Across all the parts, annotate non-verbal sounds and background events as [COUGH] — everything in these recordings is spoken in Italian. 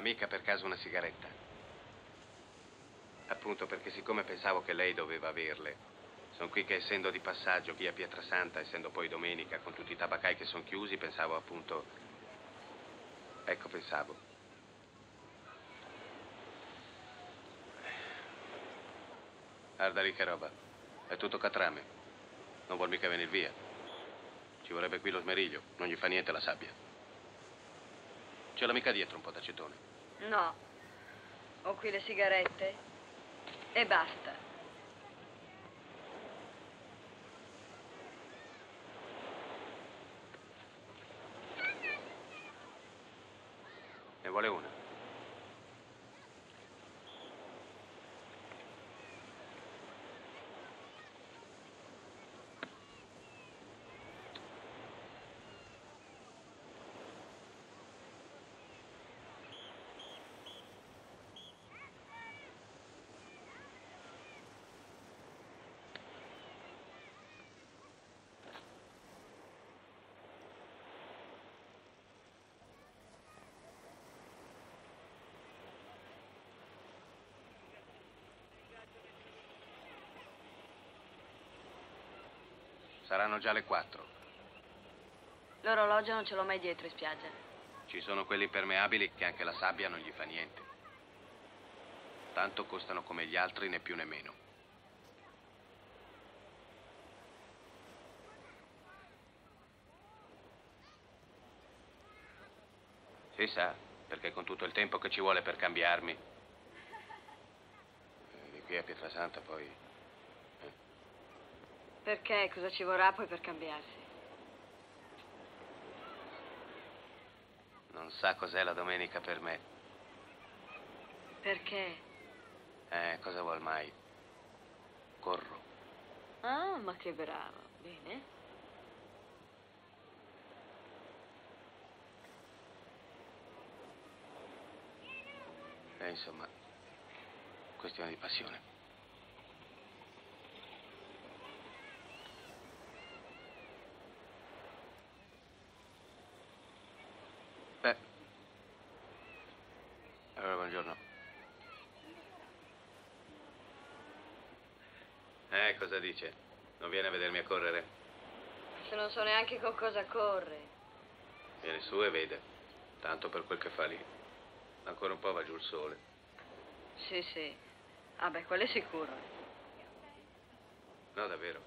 mica per caso una sigaretta? Appunto perché siccome pensavo che lei doveva averle, sono qui che essendo di passaggio via Pietrasanta, essendo poi domenica, con tutti i tabacai che sono chiusi, pensavo appunto... Ecco, pensavo. Guarda lì che roba. È tutto catrame. Non vuol mica venire via. Ci vorrebbe qui lo smeriglio. Non gli fa niente la sabbia. Ce l'ha mica dietro un po' d'acetone. No. Ho qui le sigarette. E basta. Ne vuole una. Saranno già le quattro. L'orologio non ce l'ho mai dietro in spiaggia. Ci sono quelli impermeabili che anche la sabbia non gli fa niente. Tanto costano come gli altri, né più né meno. Si sa, perché con tutto il tempo che ci vuole per cambiarmi. eh, Di qui a Pietrasanta poi. Perché? Cosa ci vorrà poi per cambiarsi? Non sa cos'è la domenica per me. Perché? Eh, cosa vuol mai? Corro. Ah, ma che bravo. Bene. E insomma, questione di passione. Beh. Allora, buongiorno. Eh, cosa dice? Non viene a vedermi a correre? Se non so neanche con cosa corre. Viene su e vede. Tanto per quel che fa lì. Ancora un po' va giù il sole. Sì, sì. Ah, beh, quello è sicuro. No, davvero.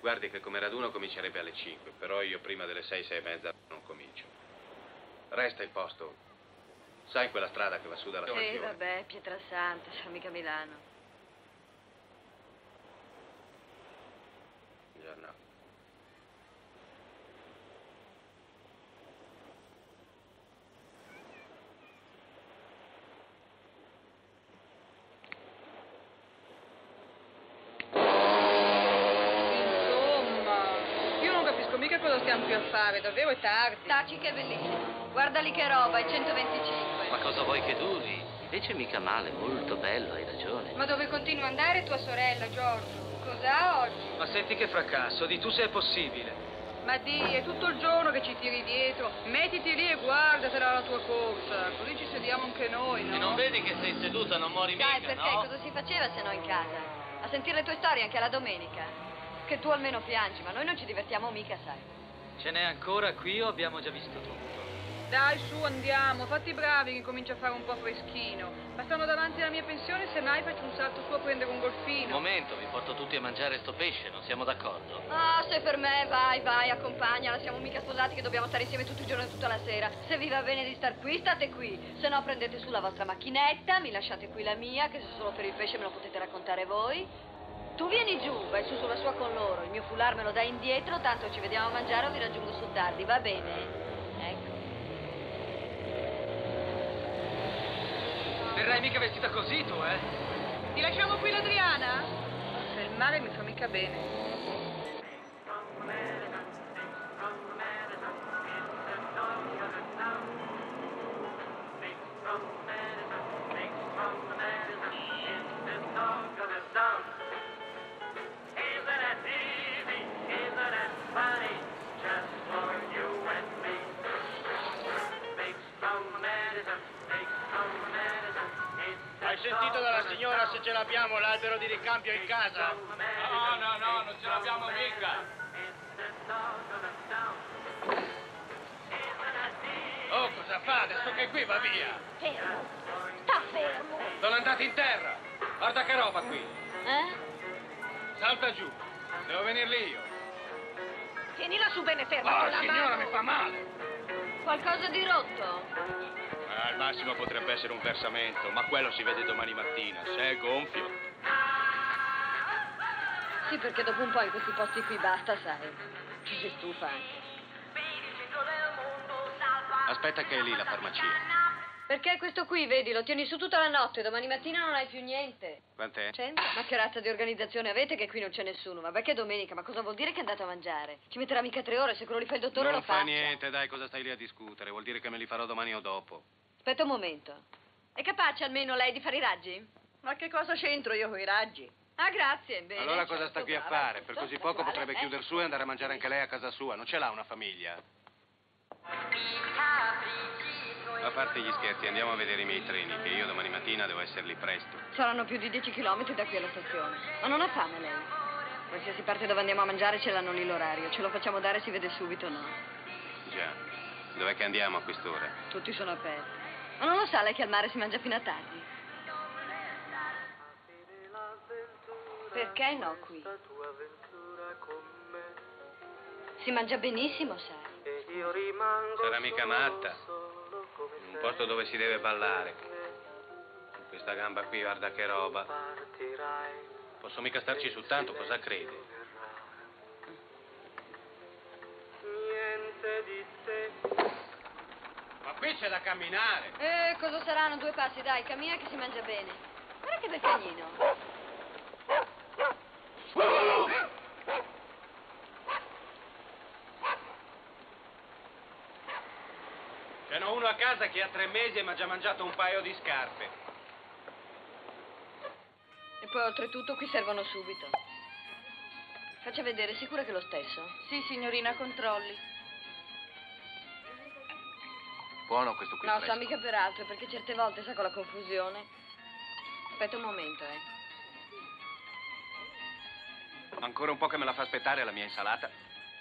Guardi che come raduno comincerebbe alle 5, però io prima delle 6, 6 e mezza non comincio. Resta il posto. Sai quella strada che va su dalla Sì, vabbè, Pietrasanta, siamo mica Milano. Già no. Insomma, io non capisco mica cosa stiamo qui a fare, davvero è tardi. Taci che è bellissimo. Guarda lì che roba, è 125. Ma cosa vuoi che duri? Invece mica male, molto bello, hai ragione. Ma dove continua ad andare tua sorella, Giorgio? Cos'ha oggi? Ma senti che fracasso, di tu se è possibile. Ma di, è tutto il giorno che ci tiri dietro. Mettiti lì e guardatela la tua corsa. Così ci sediamo anche noi, no? E non vedi che sei seduta, non mori Sai mica, perché? no? Cosa si faceva se no in casa? A sentire le tue storie anche alla domenica. Che tu almeno piangi, ma noi non ci divertiamo mica, sai. Ce n'è ancora qui o abbiamo già visto tutto? Dai, su, andiamo. Fatti bravi che comincia a fare un po' freschino. Ma stanno davanti alla mia pensione, semmai faccio un salto su a prendere un Un golfino. momento, vi porto tutti a mangiare sto pesce, non siamo d'accordo? Ah, se per me, vai, vai, accompagnala. Siamo mica sposati che dobbiamo stare insieme tutto il giorno e tutta la sera. Se vi va bene di star qui, state qui. Se no, prendete su la vostra macchinetta, mi lasciate qui la mia, che se solo per il pesce me lo potete raccontare voi. Tu vieni giù, vai su sulla sua con loro. Il mio foulard me lo dai indietro, tanto ci vediamo a mangiare o vi raggiungo su tardi, va bene? Ecco. Verrai mica vestita così tu, eh? Ti lasciamo qui l'Adriana? Se il mare mi fa mica bene. Ricambio in casa? No, no, no, non ce l'abbiamo mica. Oh, cosa fa adesso che qui va via? Fermo. Sta fermo. Sono andati in terra. Guarda che roba qui. Eh? Salta giù. Devo venir lì io. Tienila su bene ferma Oh, signora, mano. mi fa male. Qualcosa di rotto? Eh, al massimo potrebbe essere un versamento, ma quello si vede domani mattina. Se è gonfio. Sì, perché dopo un po' in questi posti qui basta, sai. Ci si stufa anche. Aspetta che è lì la farmacia. Perché questo qui, vedi, lo tieni su tutta la notte, domani mattina non hai più niente. Quant'è? Senti, ma che razza di organizzazione avete che qui non c'è nessuno? Vabbè che è domenica, ma cosa vuol dire che andate a mangiare? Ci metterà mica tre ore, se quello li fa il dottore non lo fa faccia. niente, dai, cosa stai lì a discutere? Vuol dire che me li farò domani o dopo. Aspetta un momento. È capace almeno lei di fare i raggi? Ma che cosa c'entro io con i raggi? Ah, grazie, bene. allora cosa certo, sta qui a fare? Per così poco potrebbe eh. chiudere su e andare a mangiare anche lei a casa sua. Non ce l'ha una famiglia. A parte gli scherzi, andiamo a vedere i miei treni, che io domani mattina devo essere lì presto. Saranno più di 10 chilometri da qui alla stazione. Ma non ha fame lei? Qualsiasi parte dove andiamo a mangiare ce l'hanno lì l'orario. Ce lo facciamo dare e si vede subito, no? Già. Dov'è che andiamo a quest'ora? Tutti sono aperti. Ma non lo sa lei che al mare si mangia fino a tardi? Perché no qui? Si mangia benissimo, sai. Sarà mica matta. In un posto dove si deve ballare. Con questa gamba qui, guarda che roba. Posso mica starci su tanto, cosa credi? Ma qui c'è da camminare. Eh, cosa saranno due passi? Dai, cammina che si mangia bene. Guarda che bel cagnino. Ce n'ho uno a casa che ha tre mesi e mi ha già mangiato un paio di scarpe. E poi oltretutto qui servono subito. Faccia vedere, sicura che è lo stesso? Sì, signorina, controlli. Buono questo qui No, fresco. sa mica per altro, perché certe volte sa con la confusione. Aspetta un momento, eh. Ancora un po' che me la fa aspettare la mia insalata.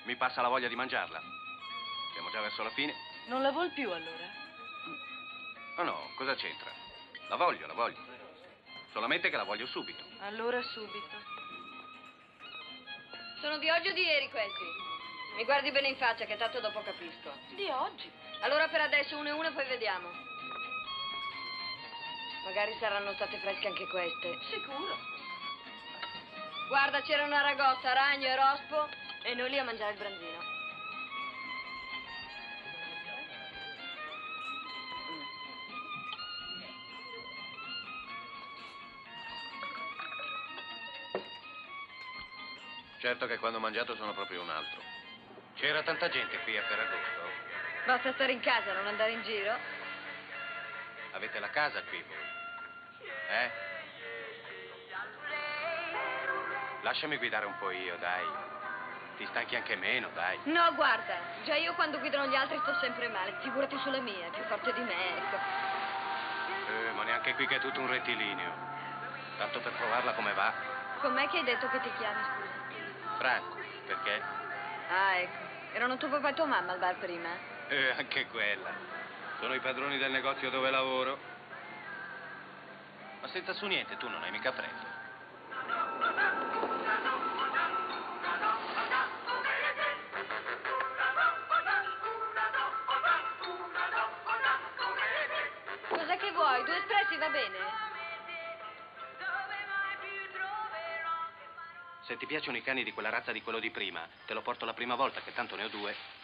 Mi passa la voglia di mangiarla. Siamo già verso la fine. Non la vuol più allora? No, no, cosa c'entra? La voglio, la voglio. Solamente che la voglio subito. Allora subito. Sono di oggi o di ieri questi? Mi guardi bene in faccia, che tanto dopo capisco. Di oggi. Allora per adesso uno e uno, poi vediamo. Magari saranno state fresche anche queste. Sicuro. Guarda, c'era una ragozza, ragno e rospo, e noi lì a mangiare il branzino. Certo che quando ho mangiato sono proprio un altro. C'era tanta gente qui a Ferragosto. Basta stare in casa, non andare in giro. Avete la casa qui voi? Eh? Lasciami guidare un po' io, dai. Ti stanchi anche meno, dai. No, guarda, già io quando guidano gli altri sto sempre male. Figurati sulla mia, è più forte di me, ecco. Eh, ma neanche qui che è tutto un rettilineo. Tanto per provarla come va. Com'è che hai detto che ti chiami, scusa? Franco, perché? Ah, ecco. Erano tuo papà e tua mamma al bar prima? Eh, anche quella. Sono i padroni del negozio dove lavoro. Ma senza su niente, tu non hai mica fretta. Cos'è che vuoi? Due espressi va bene? Se ti piacciono i cani di quella razza di quello di prima, te lo porto la prima volta, che tanto ne ho due.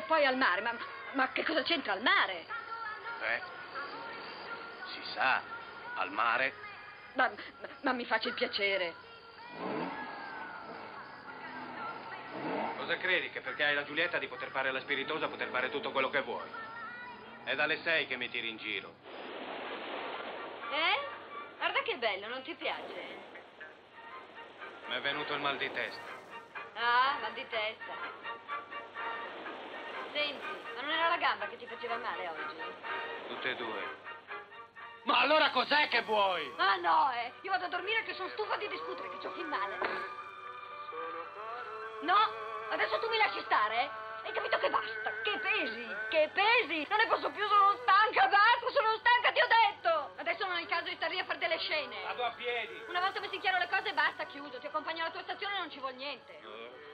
E poi al mare, ma, ma che cosa c'entra al mare? Eh? Si sa, al mare. Ma, ma- ma mi faccia il piacere. Cosa credi? Che perché hai la Giulietta di poter fare la spiritosa, poter fare tutto quello che vuoi? È dalle sei che mi tiri in giro. Eh? Guarda che bello, non ti piace? Mi è venuto il mal di testa. Ah, mal di testa. Senti, ma non era la gamba che ti faceva male oggi? Tutte e due. Ma allora cos'è che vuoi? Ah no, eh! Io vado a dormire che sono stufa di discutere, che c'ho fin male. No, adesso tu mi lasci stare? Hai capito che basta? Che pesi, che pesi! Non ne posso più, sono stanca, basta, sono stanca, ti ho detto! Adesso non è il caso di stare lì a fare delle scene. Vado a piedi. Una volta messi in chiaro le cose, basta, chiudo. Ti accompagno alla tua stazione e non ci vuol niente.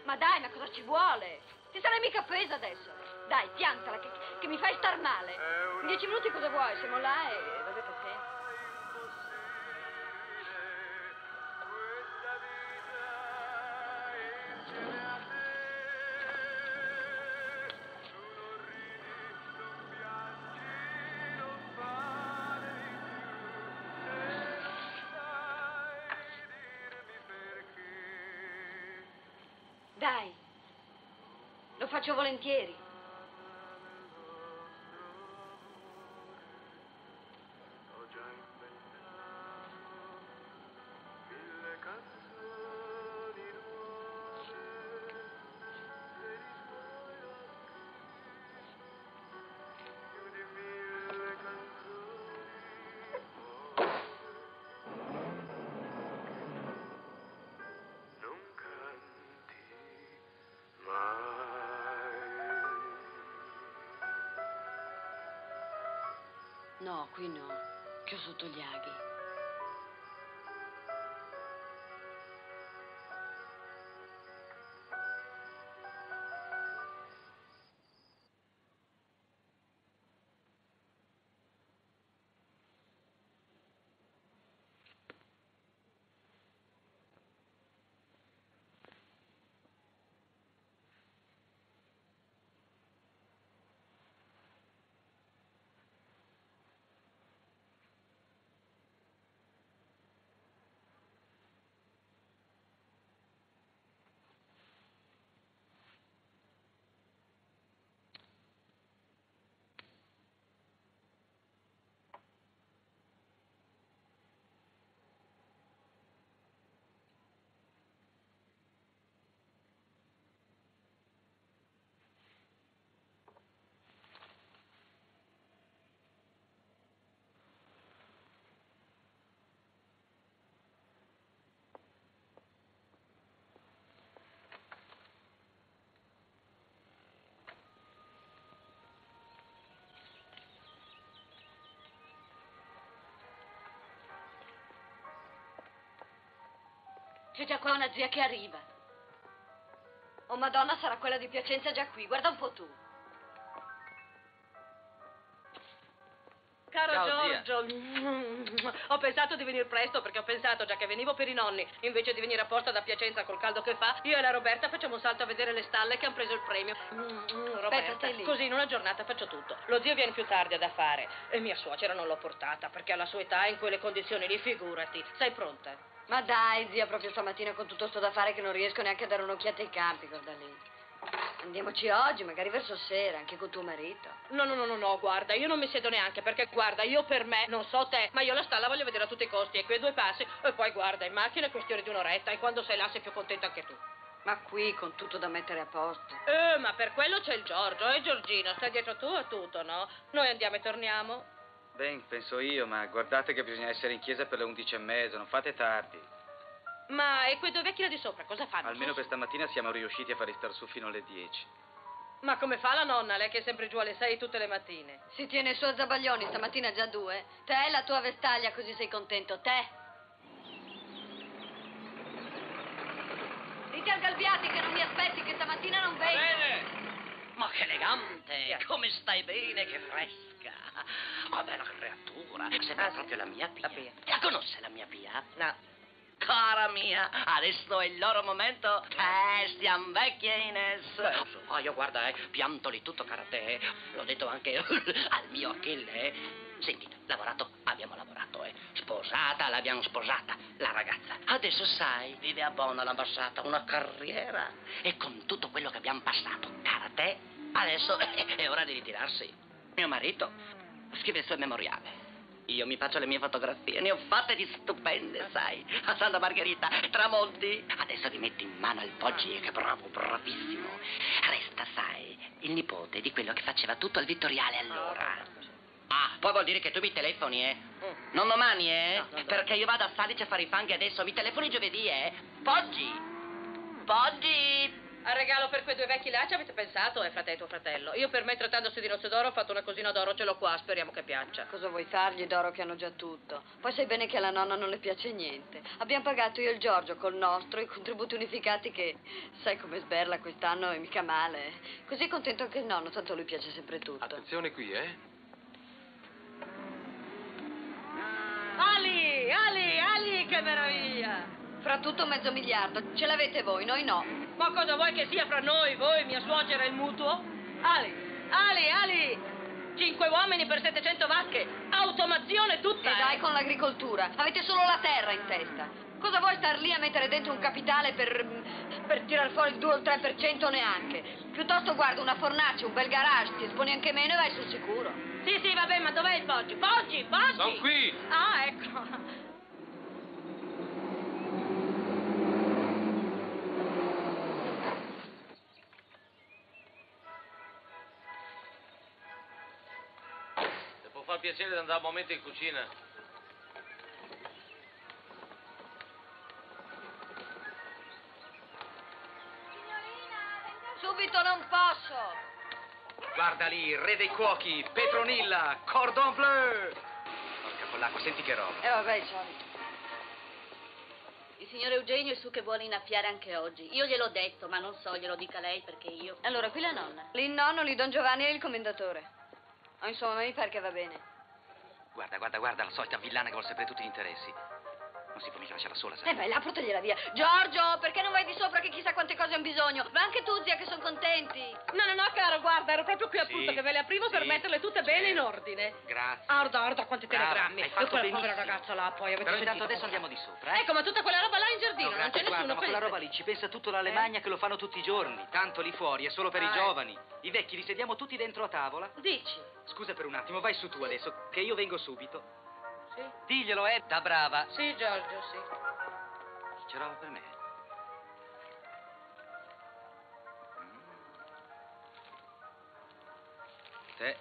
Ma dai, ma cosa ci vuole? Ti sarai mica offesa adesso. Dai, piantala, che, che mi fai star male. In dieci minuti cosa vuoi? Siamo là e vabbè perché. Dai, lo faccio volentieri. Qui no, che sotto gli aghi. C'è già qua una zia che arriva. Oh madonna, sarà quella di Piacenza già qui. Guarda un po' tu. Caro Ciao, zia. Giorgio, ho pensato di venire presto perché ho pensato già che venivo per i nonni, invece di venire apposta da Piacenza col caldo che fa, io e la Roberta facciamo un salto a vedere le stalle che hanno preso il premio. Mm, Roberta, così in una giornata faccio tutto. Lo zio viene più tardi da fare e mia suocera non l'ho portata perché alla sua età in quelle condizioni lì, figurati. Sei pronta? Ma dai, zia, proprio stamattina con tutto sto da fare che non riesco neanche a dare un'occhiata ai campi, guarda lì. Andiamoci oggi, magari verso sera, anche con tuo marito. No, no, no, no, no, guarda, io non mi siedo neanche perché, guarda, io per me, non so te, ma io la stalla voglio vedere a tutti i costi e quei due passi e poi guarda, in macchina è questione di un'oretta e quando sei là sei più contenta anche tu. Ma qui, con tutto da mettere a posto. Eh, ma per quello c'è il Giorgio, eh Giorgino, stai dietro tu a tutto, no? Noi andiamo e torniamo. Ben, penso io, ma guardate che bisogna essere in chiesa per le undici e mezzo, non fate tardi. Ma e quei due vecchi là di sopra cosa fanno? Almeno per stamattina siamo riusciti a farli star su fino alle dieci. Ma come fa la nonna, lei che è sempre giù alle sei tutte le mattine? Si tiene su a Zabaglioni, stamattina già due. Te e la tua vestaglia, così sei contento. Te. Dite al Galbiati che non mi aspetti, che stamattina non vengo. Ma che elegante! Come stai bene, che fresca! Oh, bella creatura! Sembra proprio la mia Pia. La Pia. La conosce la mia Pia? No. Cara mia, adesso è il loro momento. Eh, stiamo vecchie, Ines. Oh, io guarda, eh, piantoli tutto karate. L'ho detto anche [LAUGHS] al mio Achille. eh. Senti, lavorato, abbiamo lavorato, eh. Sposata, l'abbiamo sposata, la ragazza. Adesso sai, vive a Bonn all'ambasciata, una carriera. E con tutto quello che abbiamo passato, karate, adesso [LAUGHS] è ora di ritirarsi. Mio marito scrive il suo memoriale. Io mi faccio le mie fotografie, ne ho fatte di stupende, sai. A Santa Margherita, Tramonti. Adesso ti metti in mano al Poggi, che bravo, bravissimo. Resta, sai, il nipote di quello che faceva tutto al Vittoriale allora. Ah, poi vuol dire che tu mi telefoni, eh? Non domani, eh? Perché io vado a Salice a fare i fanghi adesso. Mi telefoni giovedì, eh? Poggi! Poggi! Al regalo per quei due vecchi là ci avete pensato, eh, fratello tuo fratello. Io per me, trattandosi di nozze d'oro, ho fatto una cosina d'oro, ce l'ho qua, speriamo che piaccia. Cosa vuoi fargli d'oro che hanno già tutto? Poi sai bene che alla nonna non le piace niente. Abbiamo pagato io e il Giorgio col nostro i contributi unificati che sai come sberla quest'anno e mica male. Così contento anche il nonno, tanto a lui piace sempre tutto. Attenzione qui, eh? Ali, Ali, Ali, che meraviglia! Fra tutto mezzo miliardo, ce l'avete voi, noi no. Ma cosa vuoi che sia fra noi, voi, mia suocera e il mutuo? Ali, Ali, Ali! Cinque uomini per 700 vacche, automazione tutta! E dai eh. con l'agricoltura, avete solo la terra in testa. Cosa vuoi star lì a mettere dentro un capitale per, per tirar fuori il 2 o il 3% neanche? Piuttosto guarda una fornace, un bel garage, ti esponi anche meno e vai sul sicuro. Sì, sì, vabbè, ma dov'è il Poggi? Poggi, Poggi! Sono qui! Ah, ecco. Piacere di andare un momento in cucina. Subito non posso. Guarda lì, re dei cuochi, Petronilla, cordon bleu. Porca polacco, senti che roba. E vabbè, solito. Il signor Eugenio è su che vuole innaffiare anche oggi. Io gliel'ho detto, ma non so, glielo dica lei perché io. Allora, qui la nonna. Lì il nonno, lì Don Giovanni e il commendatore. Oh, insomma, mi pare che va bene. Guarda, guarda, guarda, la solita villana che vuole sapere tutti gli interessi. Non si può mica lasciarla sola, sai? Eh beh, là, portagliela via. Giorgio, perché non vai di sopra che chissà quante cose hanno bisogno? Va anche tu, zia, che sono contenti. No, no, no, caro, guarda, ero proprio qui Sì, appunto che ve le aprivo per sì, metterle tutte bene sì. in ordine. Grazie. Arda, arda, quanti Brava, telegrammi. hai fatto quella povera ragazza là, poi avete Però intanto adesso andiamo di sopra, eh? Ecco, ma tutta quella roba là in giardino, No, non c'è nessuno. guarda, ma quella roba lì ci pensa tutta l'Alemagna che lo fanno tutti i giorni. Tanto lì fuori è solo per i Ah, giovani. I vecchi li sediamo tutti dentro a tavola. Dici? Scusa per un attimo, vai su tu adesso, che io vengo subito. Sì. Diglielo, eh, da brava. Sì, Giorgio, sì. C'è roba per me. Mm. Te,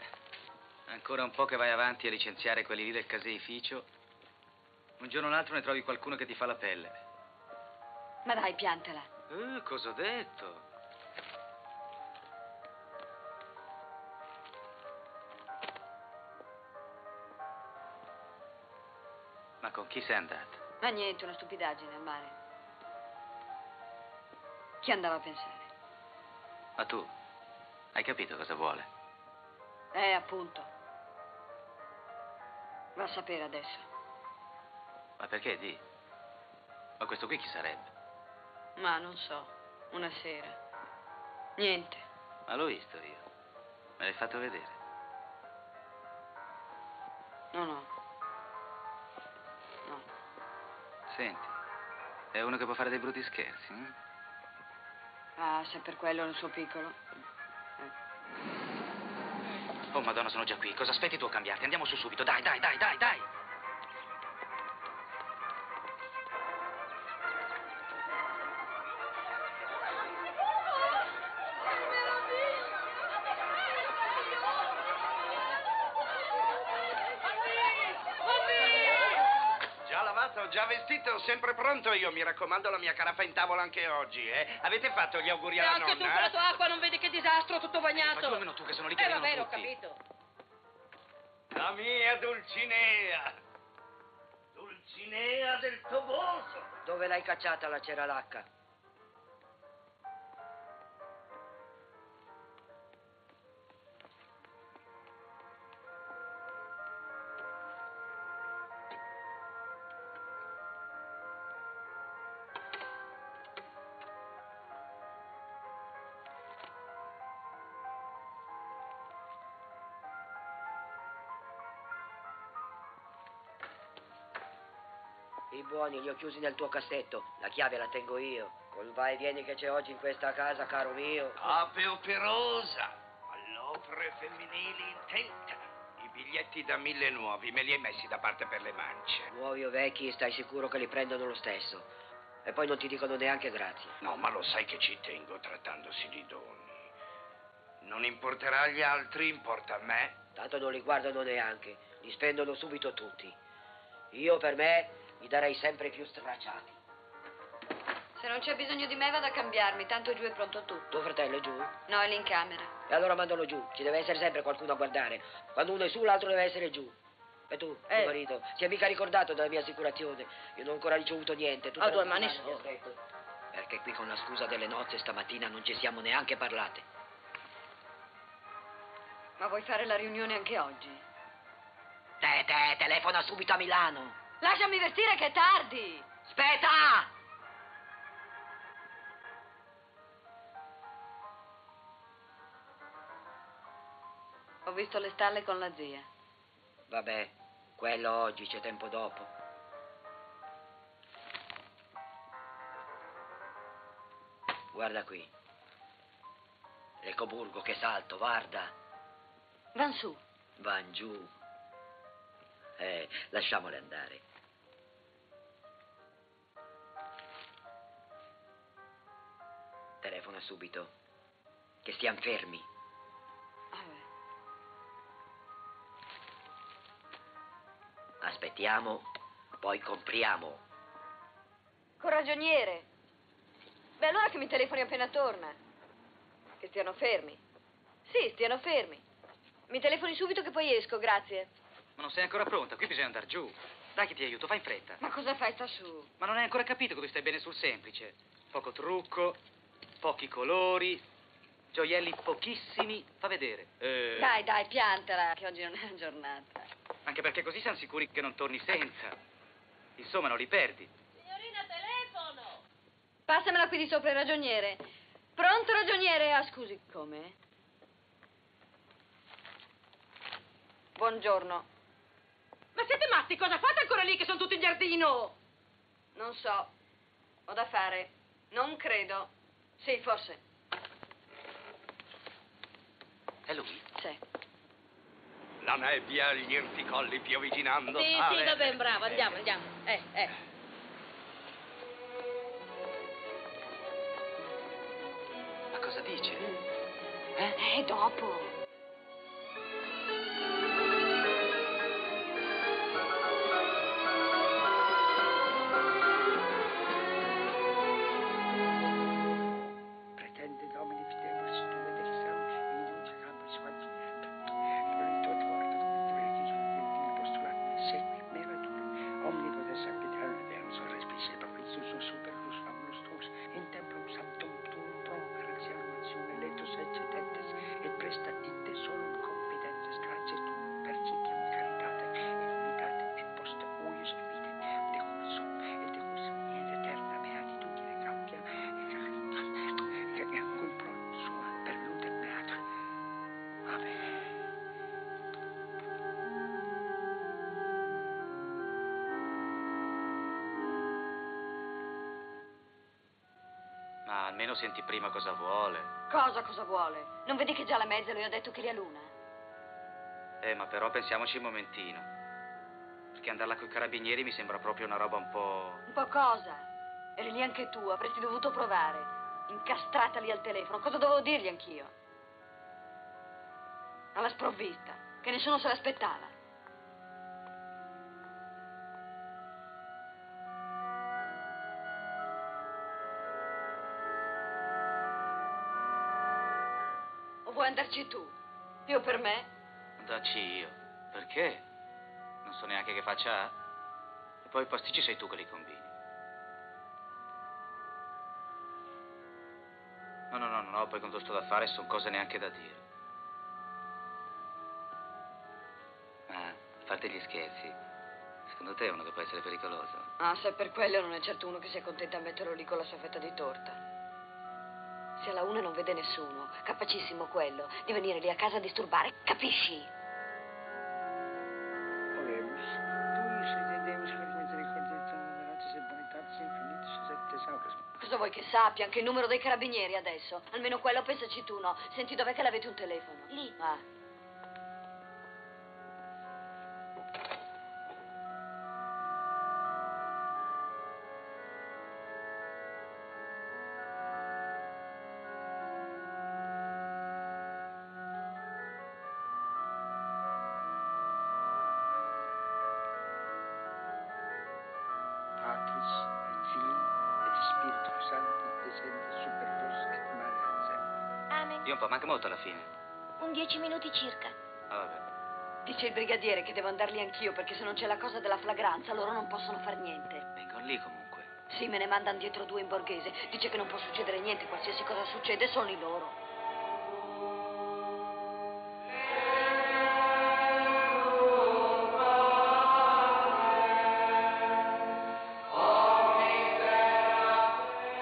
ancora un po' che vai avanti a licenziare quelli lì del caseificio. Un giorno o l'altro ne trovi qualcuno che ti fa la pelle. Ma dai, piantala. Eh, cosa ho detto? Con chi sei andato? Ma niente, una stupidaggine al mare. Chi andava a pensare? Ma tu, hai capito cosa vuole? Eh, appunto. Va a sapere adesso. Ma perché, di? Ma questo qui chi sarebbe? Ma non so, una sera. Niente. Ma l'ho visto io. Me l'hai fatto vedere. No, no. No. Senti, è uno che può fare dei brutti scherzi, eh? Ah, se per quello nel suo piccolo. Oh, madonna, sono già qui. Cosa aspetti tu a cambiarti? Andiamo su subito. Dai, dai, dai, dai, dai. Vestito, sempre pronto io. Mi raccomando, la mia caraffa in tavola anche oggi, eh? Avete fatto gli auguri E alla anche tu con nonna? la tua acqua non vedi che disastro, tutto bagnato. Facciamo almeno tu che sono lì che Eh, vabbè, ho capito. La mia Dulcinea. Dulcinea del Toboso. Dove l'hai cacciata la ceralacca? Buoni li ho chiusi nel tuo cassetto. La chiave la tengo io. Col vai e vieni che c'è oggi in questa casa, caro mio. Ape operosa, all'opere femminili intenta. I biglietti da mille nuovi me li hai messi da parte per le mance. Nuovi o vecchi, stai sicuro che li prendono lo stesso. E poi non ti dicono neanche grazie. No, ma lo sai che ci tengo trattandosi di doni. Non importerà agli altri, importa a me. Tanto non li guardano neanche. Li spendono subito tutti. Io per me li darei sempre più stracciati. Se non c'è bisogno di me vado a cambiarmi, tanto giù è pronto tutto. Tuo fratello è giù? No, è lì in camera. E allora mandalo giù. Ci deve essere sempre qualcuno a guardare. Quando uno è su, l'altro deve essere giù. E tu, Eh. tuo marito, si è mica ricordato della mia assicurazione. Io non ho ancora ricevuto niente. Tu A te due mani Ah, perfetto. Perché qui con la scusa delle nozze stamattina non ci siamo neanche parlate. Ma vuoi fare la riunione anche oggi? Te, te, telefona subito a Milano. Lasciami vestire che è tardi! Aspetta! Ho visto le stalle con la zia. Vabbè, quello oggi c'è tempo dopo. Guarda qui. L'Ecoburgo che salto, guarda. Van su. Van giù. Eh, lasciamole andare. Telefona subito. Che stiamo fermi. Aspettiamo, poi compriamo. Con ragioniere. Beh, allora che mi telefoni appena torna. Che stiano fermi. Sì, stiano fermi. Mi telefoni subito che poi esco, grazie. Ma non sei ancora pronta, qui bisogna andare giù. Dai che ti aiuto, fai in fretta. Ma cosa fai, sta su? Ma non hai ancora capito che tu stai bene sul semplice. Poco trucco, pochi colori, gioielli pochissimi. Fa vedere. Eh, Dai, dai, piantala, che oggi non è una giornata. Anche perché così siamo sicuri che non torni senza. Insomma, non li perdi. Signorina, telefono! Passamela qui di sopra il ragioniere. Pronto, ragioniere? Ah, scusi, come? Buongiorno. Ma siete matti? Cosa fate ancora lì che sono tutti in giardino? Non so. Ho da fare. Non credo. Sì, forse. È lui? Sì. La nebbia, gli irticolli piovigginando. Sì, sale. sì, va bene, bravo, andiamo, andiamo. Eh, eh. Ma cosa dice? Eh, dopo. Almeno senti prima cosa vuole. Cosa, cosa vuole? Non vedi che già la mezza lui ha detto che li luna? Eh, ma però pensiamoci un momentino. Perché andarla coi carabinieri mi sembra proprio una roba un po'... Un po' cosa? Eri lì anche tu, avresti dovuto provare. Incastrata lì al telefono. Cosa dovevo dirgli anch'io? Alla sprovvista, che nessuno se l'aspettava. Andarci tu? Io per me? Andarci io. Perché? Non so neanche che faccia ha. E poi i pasticci sei tu che li combini. No, no, no, no, poi quando sto da fare sono cose neanche da dire. Ma, a parte gli scherzi, secondo te è uno che può essere pericoloso? Ah, se è per quello non è certo uno che si accontenta a metterlo lì con la sua fetta di torta. Se alla una non vede nessuno. Capacissimo quello di venire lì a casa a disturbare, capisci? Cosa vuoi che sappia? Anche il numero dei carabinieri adesso. Almeno quello pensaci tu, no? Senti, dov'è che l'avete un telefono? Lì. Ah. Molto alla fine. Un dieci minuti circa. Ah, vabbè. Dice il brigadiere che devo andarli anch'io perché se non c'è la cosa della flagranza loro non possono far niente. Vengono lì comunque. Sì, me ne mandano dietro due in borghese. Dice che non può succedere niente, qualsiasi cosa succede sono i loro.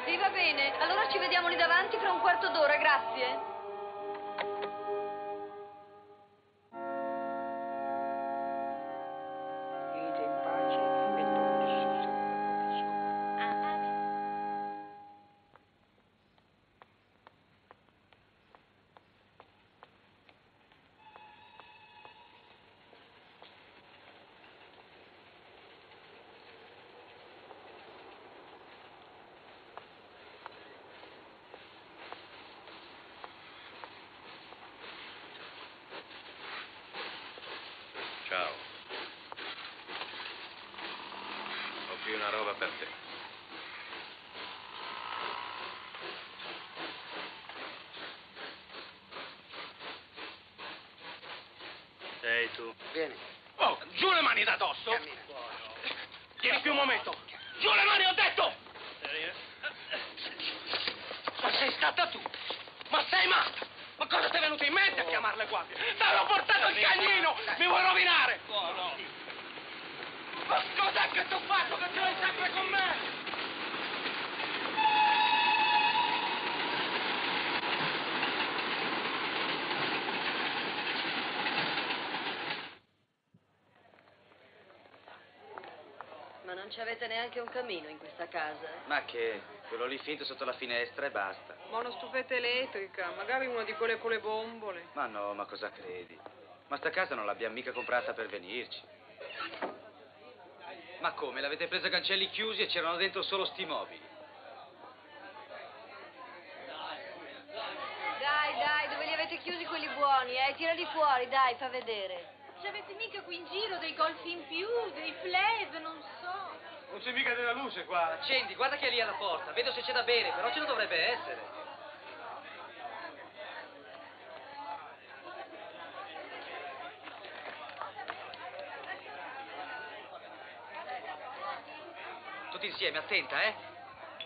Sì, va bene. Allora ci vediamo lì davanti fra un quarto d'ora, grazie. Vieni. Oh, giù le mani da dosso! Tieni qui un momento! Giù le mani, ho detto! Ma sei stata tu? Ma sei matta? Ma cosa ti è venuto in mente a chiamare le guardie? Ti hanno portato il cagnino! Mi vuoi rovinare? Ma cos'è che ti ho fatto che ce l'hai sempre con me? Ma non ci avete neanche un camino in questa casa? Ma che? Quello lì finto sotto la finestra e basta. Ma una stufetta elettrica, magari una di quelle con le bombole. Ma no, ma cosa credi? Ma sta casa non l'abbiamo mica comprata per venirci. Ma come? L'avete presa a cancelli chiusi e c'erano dentro solo sti mobili? Dai, dai, dove li avete chiusi quelli buoni, eh? Tirali fuori, dai, fa vedere. Ci avete mica qui in giro dei golf in più, dei flev, non so. Non c'è mica della luce qua. Accendi, guarda che è lì alla porta. Vedo se c'è da bere, però ce ne dovrebbe essere. Tutti insieme, attenta, eh?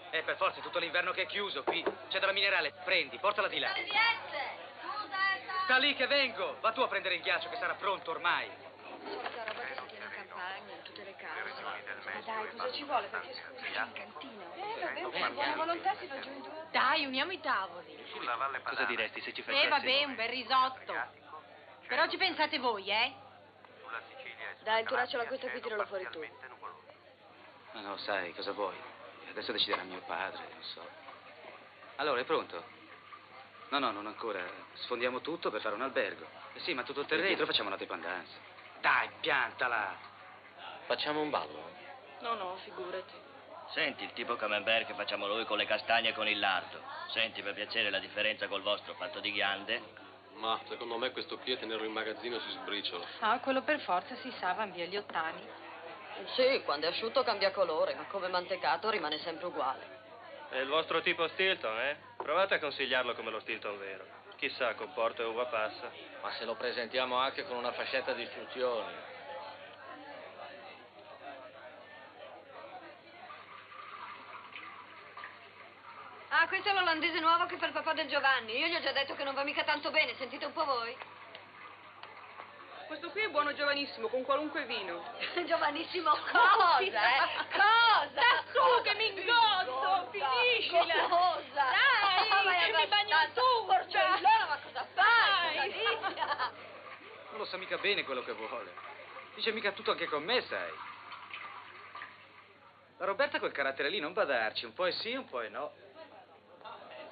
Eh, per forza, è tutto l'inverno che è chiuso qui. C'è della minerale, prendi, portala di là. Sta lì che vengo. Va tu a prendere il ghiaccio che sarà pronto ormai. Tiene in campagna, in tutte le case. Ma dai, cosa ci vuole? Perché scusi, c'è in cantina. Eh, vabbè, per buona volontà si va giù in due. Dai, uniamo i tavoli. Cosa diresti se ci Eh, facessi? vabbè, un bel risotto. Però ci pensate voi, eh? Dai, il turacciolo a questo qui tiralo fuori tu. Ma no, sai, cosa vuoi? Adesso deciderà mio padre, non so. Allora, è pronto? No, no, non ancora. Sfondiamo tutto per fare un albergo. Eh sì, ma tutto il terreno. Dietro facciamo una dependenza. Dai, piantala. Facciamo un ballo? No, no, figurati. Senti, il tipo camembert che facciamo noi con le castagne e con il lardo. Senti, per piacere, la differenza col vostro fatto di ghiande? Ma secondo me questo qui a tenerlo in magazzino si sbriciola. Ah, quello per forza si sa, van via gli ottani. Sì, quando è asciutto cambia colore, ma come mantecato rimane sempre uguale. È il vostro tipo Stilton, eh? Provate a consigliarlo come lo Stilton vero. Chissà, con porta e uva passa. Ma se lo presentiamo anche con una fascetta di istruzioni. Questo è l'olandese nuovo che fa il papà del Giovanni. Io gli ho già detto che non va mica tanto bene, sentite un po' voi. Questo qui è buono giovanissimo, con qualunque vino. [LAUGHS] Giovanissimo cosa, eh? Cosa? Sta su che mi ingosto, finiscila. Cosa? Dai, Ah, vai a mi bagno tutta. porcellona, ma cosa fai? Dai. Non lo sa mica bene quello che vuole. Dice mica tutto anche con me, sai. La Roberta quel carattere lì non badarci, un po' è sì, un po' è no.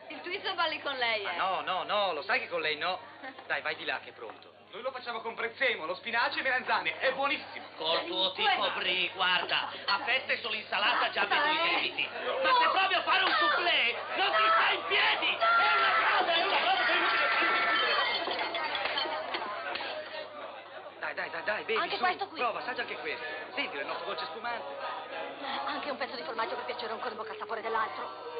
Il twist balli con lei, eh? No, no, no, lo sai che con lei no. Dai, vai di là che è pronto. Noi lo facciamo con prezzemolo, spinaci e melanzane. È buonissimo. Col tuo tipo Bri, guarda, a fette sull'insalata già vedo i lieviti. Ma se provi a fare un soufflé, non ti sta in piedi! È una cosa, è una cosa che è inutile Dai, dai, dai, dai, bevi, Anche su. questo qui. Prova, assaggia anche questo. Senti, il nostro dolce spumante. Anche un pezzo di formaggio per piacere, un corvo che al sapore dell'altro.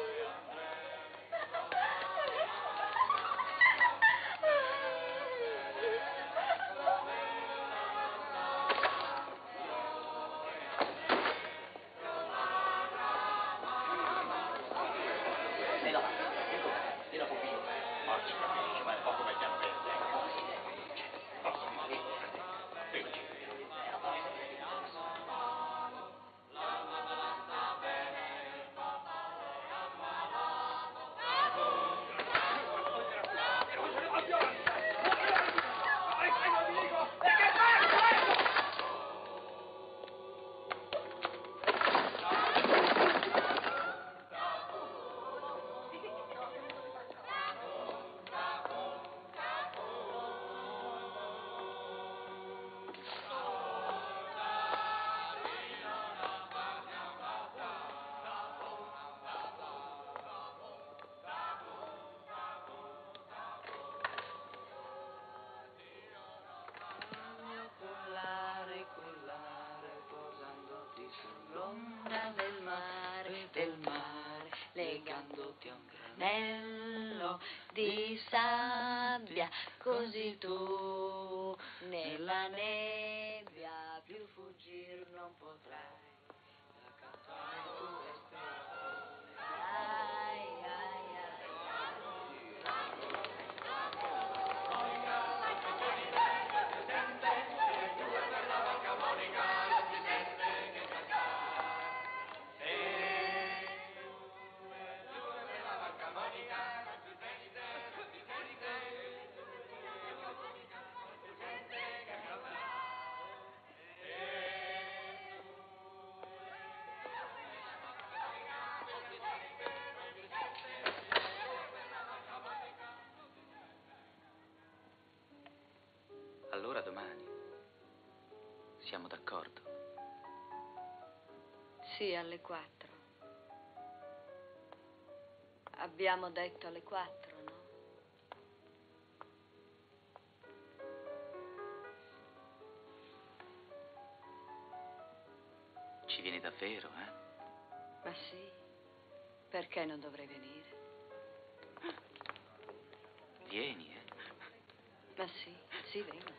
Granello di sabbia, così tu nella nebbia Siamo d'accordo. Sì, alle quattro. Abbiamo detto alle quattro, no? Ci vieni davvero, eh? Ma sì, perché non dovrei venire? Vieni, eh? Ma sì, sì, vengo.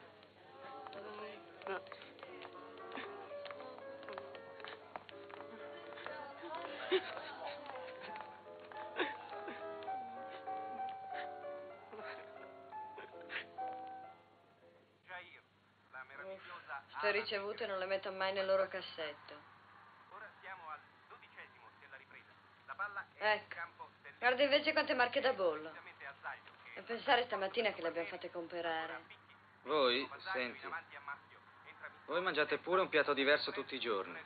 Meravigliosa Ste ricevute non le metto mai nel loro cassetto. Ora siamo al dodicesimo della ripresa. La palla è Ecco. Guarda invece quante marche da bollo. E pensare stamattina che le abbiamo fatte comprare. Voi, senti, voi mangiate pure un piatto diverso tutti i giorni.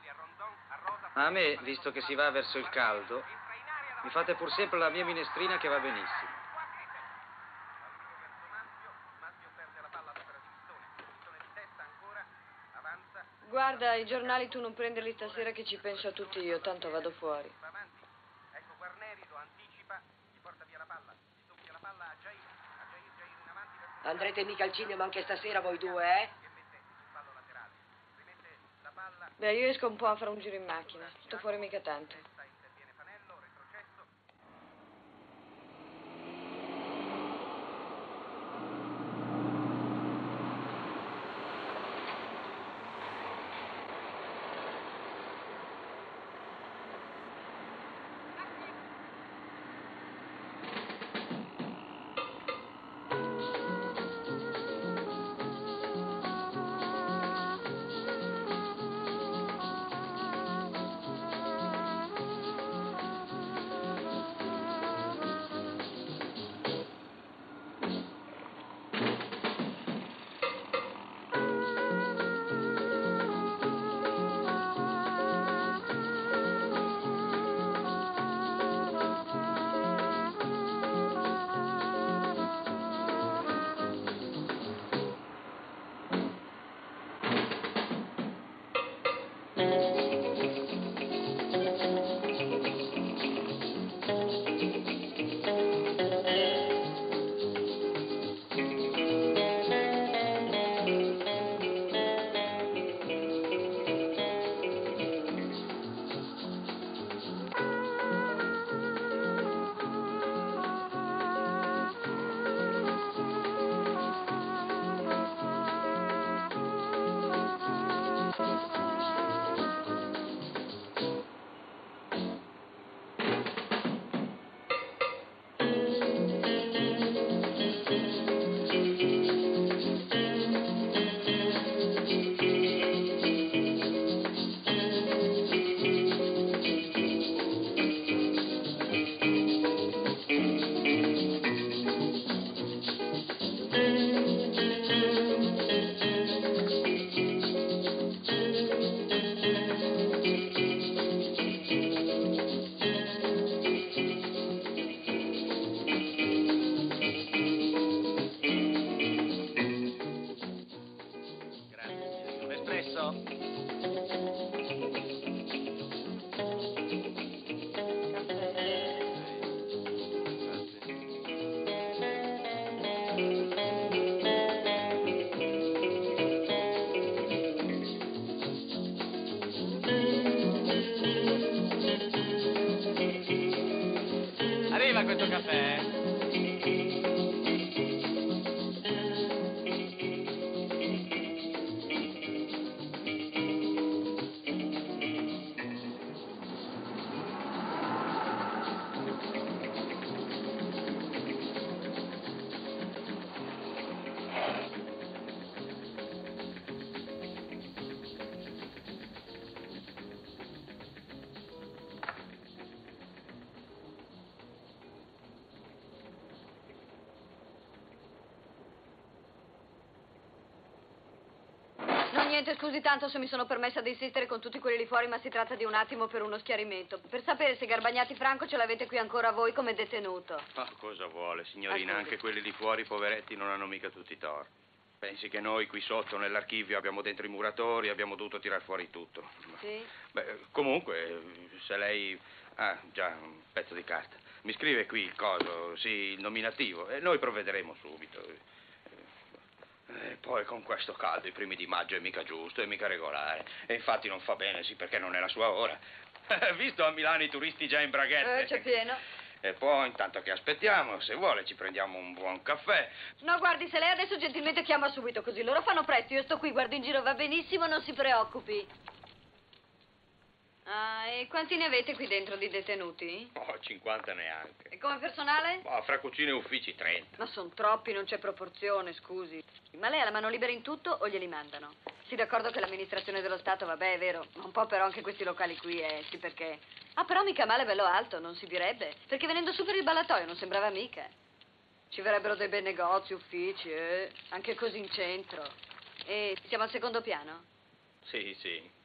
Ma a me, visto che si va verso il caldo, mi fate pur sempre la mia minestrina che va benissimo. Guarda, i giornali tu non prenderli stasera che ci penso a tutti io, tanto vado fuori. Ecco Guarneri lo anticipa, gli porta via la palla, gli doppia la palla a Jair, a Jair, Jair in avanti verso Andrete mica al cinema anche stasera voi due, eh? Beh, io esco un po' a fare un giro in macchina. Sto fuori mica tanto. Niente, scusi tanto se mi sono permessa di insistere con tutti quelli lì fuori, ma si tratta di un attimo per uno schiarimento. Per sapere se Garbagnati Franco ce l'avete qui ancora voi come detenuto. Ma cosa vuole, signorina? Ascolti. Anche quelli di fuori, poveretti, non hanno mica tutti i torti. Pensi che noi qui sotto nell'archivio abbiamo dentro i muratori, abbiamo dovuto tirar fuori tutto. Sì? Beh, comunque, se lei... Ah, già, un pezzo di carta. Mi scrive qui il coso, sì, il nominativo, e noi provvederemo subito. Poi con questo caldo, i primi di maggio, è mica giusto, è mica regolare. E infatti non fa bene, sì, perché non è la sua ora. [LAUGHS] Visto a Milano i turisti già in braghette. Eh, c'è pieno. E poi, intanto che aspettiamo, se vuole ci prendiamo un buon caffè. No, guardi, se lei adesso gentilmente chiama subito, così loro fanno presto. Io sto qui, guardo in giro, va benissimo, non si preoccupi. Quanti ne avete qui dentro di detenuti? Oh, 50 neanche. E come personale? Oh, fra cucine e uffici 30. Ma sono troppi, non c'è proporzione, scusi. Ma lei ha la mano libera in tutto o glieli mandano? Sì, d'accordo che l'amministrazione dello Stato, vabbè, è vero, ma un po' però anche questi locali qui, eh, sì perché... Ah, però mica male bello alto, non si direbbe. Perché venendo su per il ballatoio non sembrava mica. Ci verrebbero dei bei negozi, uffici, eh, anche così in centro. E siamo al secondo piano? Sì, sì.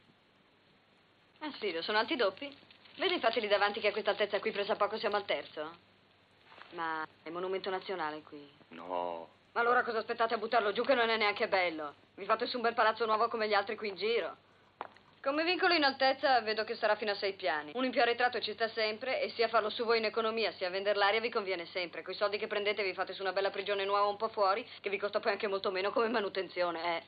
Ah sì, lo sono alti doppi. Vedi infatti lì davanti che a questa altezza qui presa poco siamo al terzo? Ma è monumento nazionale qui. No. Ma allora cosa aspettate a buttarlo giù che non è neanche bello? Vi fate su un bel palazzo nuovo come gli altri qui in giro. Come vincolo in altezza vedo che sarà fino a sei piani. Uno in più arretrato ci sta sempre e sia farlo su voi in economia sia vendere l'aria vi conviene sempre. Coi soldi che prendete vi fate su una bella prigione nuova un po' fuori che vi costa poi anche molto meno come manutenzione, eh.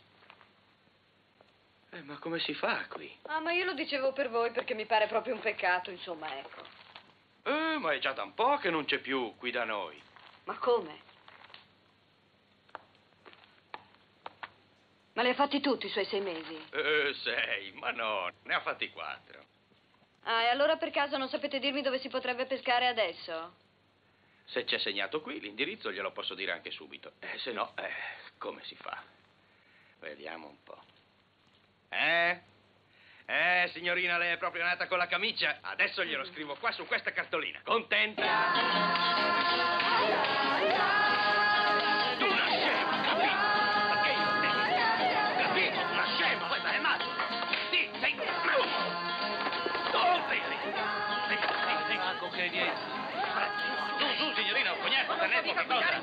Eh, ma come si fa qui? Ah, ma io lo dicevo per voi perché mi pare proprio un peccato, insomma, ecco. Eh, ma è già da un po' che non c'è più qui da noi. Ma come? Ma li ha fatti tutti i suoi sei mesi? Eh, sei, ma no, ne ha fatti quattro. Ah, e allora per caso non sapete dirmi dove si potrebbe pescare adesso? Se c'è segnato qui, l'indirizzo glielo posso dire anche subito. Eh, se no, eh, come si fa? Vediamo un po'. Eh? Eh, signorina, lei è proprio nata con la camicia. Adesso glielo scrivo qua su questa cartolina. Contenta? Tu una scema, capito? Perché io te? Capito? Una scema, questa è matto. Sì, sei... Dove sei? Sì, sì, sì. Ecco che vieni. Su, su, signorina, un cognato, tenete qualcosa.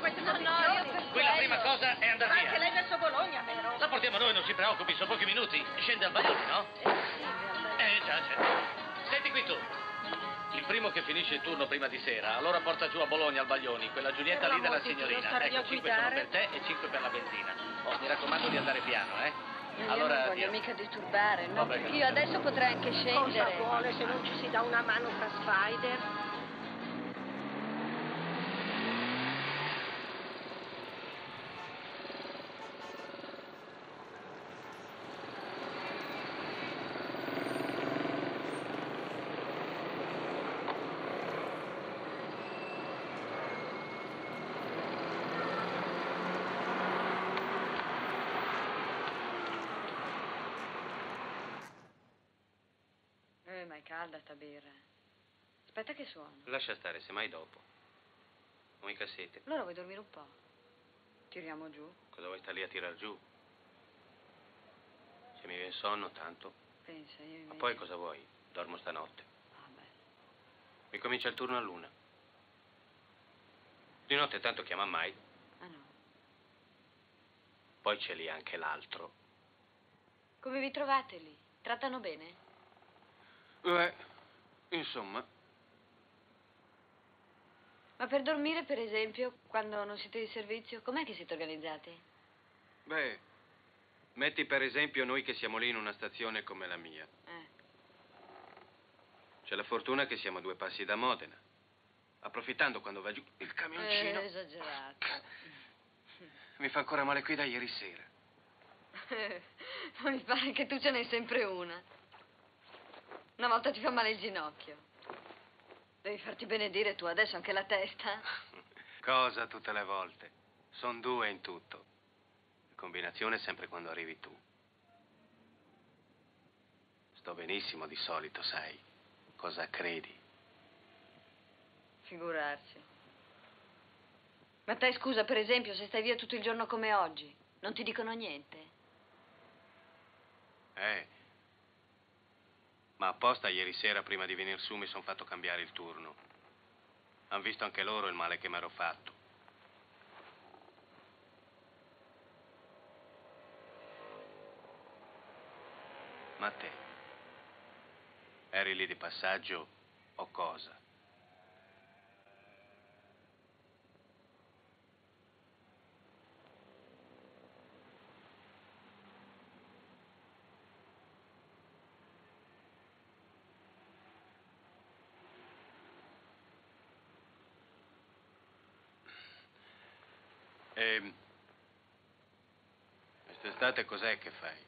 Qui la prima cosa è andare Anche via. lei verso Bologna, vero? La portiamo noi, non si preoccupi, sono pochi minuti. Scende al baglione, no? Eh, già, già. Senti qui tu. Il primo che finisce il turno prima di sera, allora porta giù a Bologna al Baglioni, quella Giulietta lì della signorina. Ecco, 5 sono per te e 5 per la benzina. Oh, mi raccomando di andare piano, eh? Io Allora, non voglio addio. mica disturbare, no? Vabbè, Perché io adesso potrei anche Cosa scendere. vuole se non ci si dà una mano fra spider? Calda sta birra. Aspetta che suono. Lascia stare, semmai dopo. Ho mica sete. Allora vuoi dormire un po'? Tiriamo giù. Cosa vuoi stare lì a tirar giù? Se mi viene sonno, tanto. Pensa, io Ma invece... poi cosa vuoi? Dormo stanotte. Vabbè. Mi comincia il turno a luna. Di notte tanto chiama mai. Ah no. Poi c'è lì anche l'altro. Come vi trovate lì? Trattano bene? Beh, insomma, Ma per dormire, per esempio, quando non siete di servizio, com'è che siete organizzati? Beh, metti per esempio noi che siamo lì in una stazione come la mia. Eh. C'è la fortuna che siamo a due passi da Modena. Approfittando quando va giù il camioncino. Eh, esagerato. [LAUGHS] Mi fa ancora male qui da ieri sera. [LAUGHS] Mi pare che tu ce n'hai sempre una. Una volta ti fa male il ginocchio. Devi farti benedire tu adesso anche la testa. [LAUGHS] Cosa tutte le volte? Sono due in tutto. La combinazione è sempre quando arrivi tu. Sto benissimo di solito, sai. Cosa credi? Figurarsi. Ma te scusa, per esempio, se stai via tutto il giorno come oggi, non ti dicono niente? Eh. Ma apposta ieri sera, prima di venire su, mi sono fatto cambiare il turno. Han visto anche loro il male che mi ero fatto. Ma te? Eri lì di passaggio o cosa? E... Quest'estate cos'è che fai?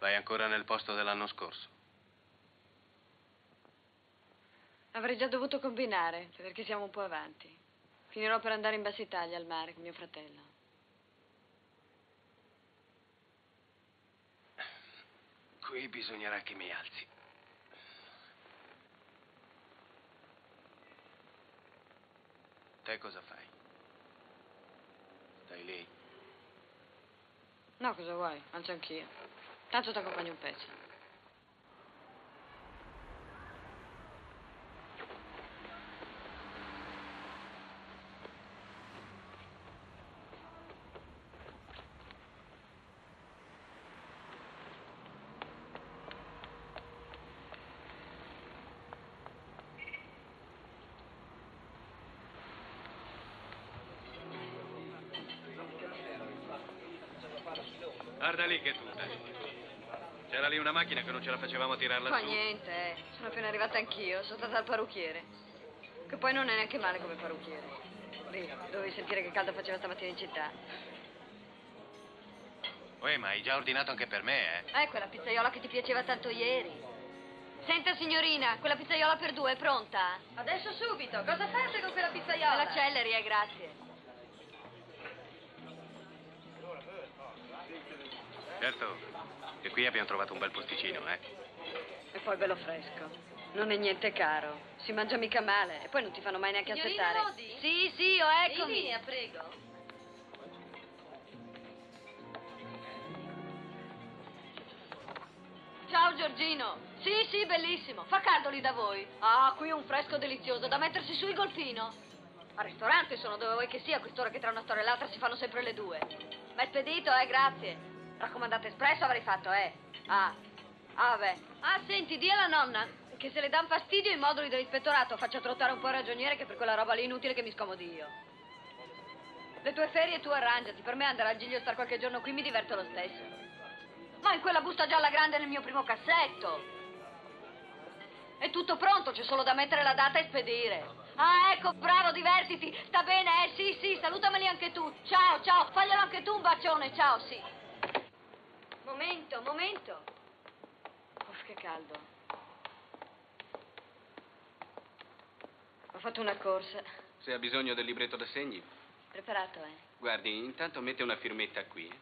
Vai ancora nel posto dell'anno scorso? Avrei già dovuto combinare, perché siamo un po' avanti. Finirò per andare in Bassa Italia al mare con mio fratello. Qui bisognerà che mi alzi. Te cosa fai? Stai lì? No, cosa vuoi? Alzo anch'io. Tanto ti accompagno un pezzo. Guarda lì che tuta. C'era lì una macchina che non ce la facevamo tirarla Fa su. niente, eh. Sono appena arrivata anch'io. Sono stata al parrucchiere. Che poi non è neanche male come parrucchiere. Lì, dovevi sentire che caldo faceva stamattina in città. Uè, ma hai già ordinato anche per me, eh? Eh, quella pizzaiola che ti piaceva tanto ieri. Senta, signorina, quella pizzaiola per due è pronta? Adesso subito. Cosa fate con quella pizzaiola? La celleri, eh, grazie. Certo, che qui abbiamo trovato un bel posticino, eh? E poi bello fresco. Non è niente caro. Si mangia mica male. E poi non ti fanno mai neanche Signorina aspettare. Rodi? Sì, sì, oh, eccomi. Linea, prego. Ciao Giorgino. Sì, sì, bellissimo. Fa caldo lì da voi? Ah, qui un fresco delizioso, da mettersi su il golfino. Al ristorante sono dove vuoi che sia, a quest'ora che tra una storia e l'altra si fanno sempre le due. Ma è spedito, eh, grazie. Raccomandato espresso avrei fatto, eh. Ah, ah, vabbè. Ah, senti, di alla nonna che se le dan fastidio i moduli dell'ispettorato faccia trottare un po' il ragioniere che per quella roba lì è inutile che mi scomodi io. Le tue ferie tu arrangiati, per me andare al Giglio e star qualche giorno qui mi diverte lo stesso. Ma in quella busta gialla grande nel mio primo cassetto. È tutto pronto, c'è solo da mettere la data e spedire. Ah, ecco, bravo, divertiti. Sta bene, eh? Sì, sì, salutameli anche tu. Ciao, ciao. Faglielo anche tu un bacione, ciao, sì. Momento, momento. Uff, che caldo. Ho fatto una corsa. Se ha bisogno del libretto da segni, Preparato, eh? guardi, intanto mette una firmetta qui. eh.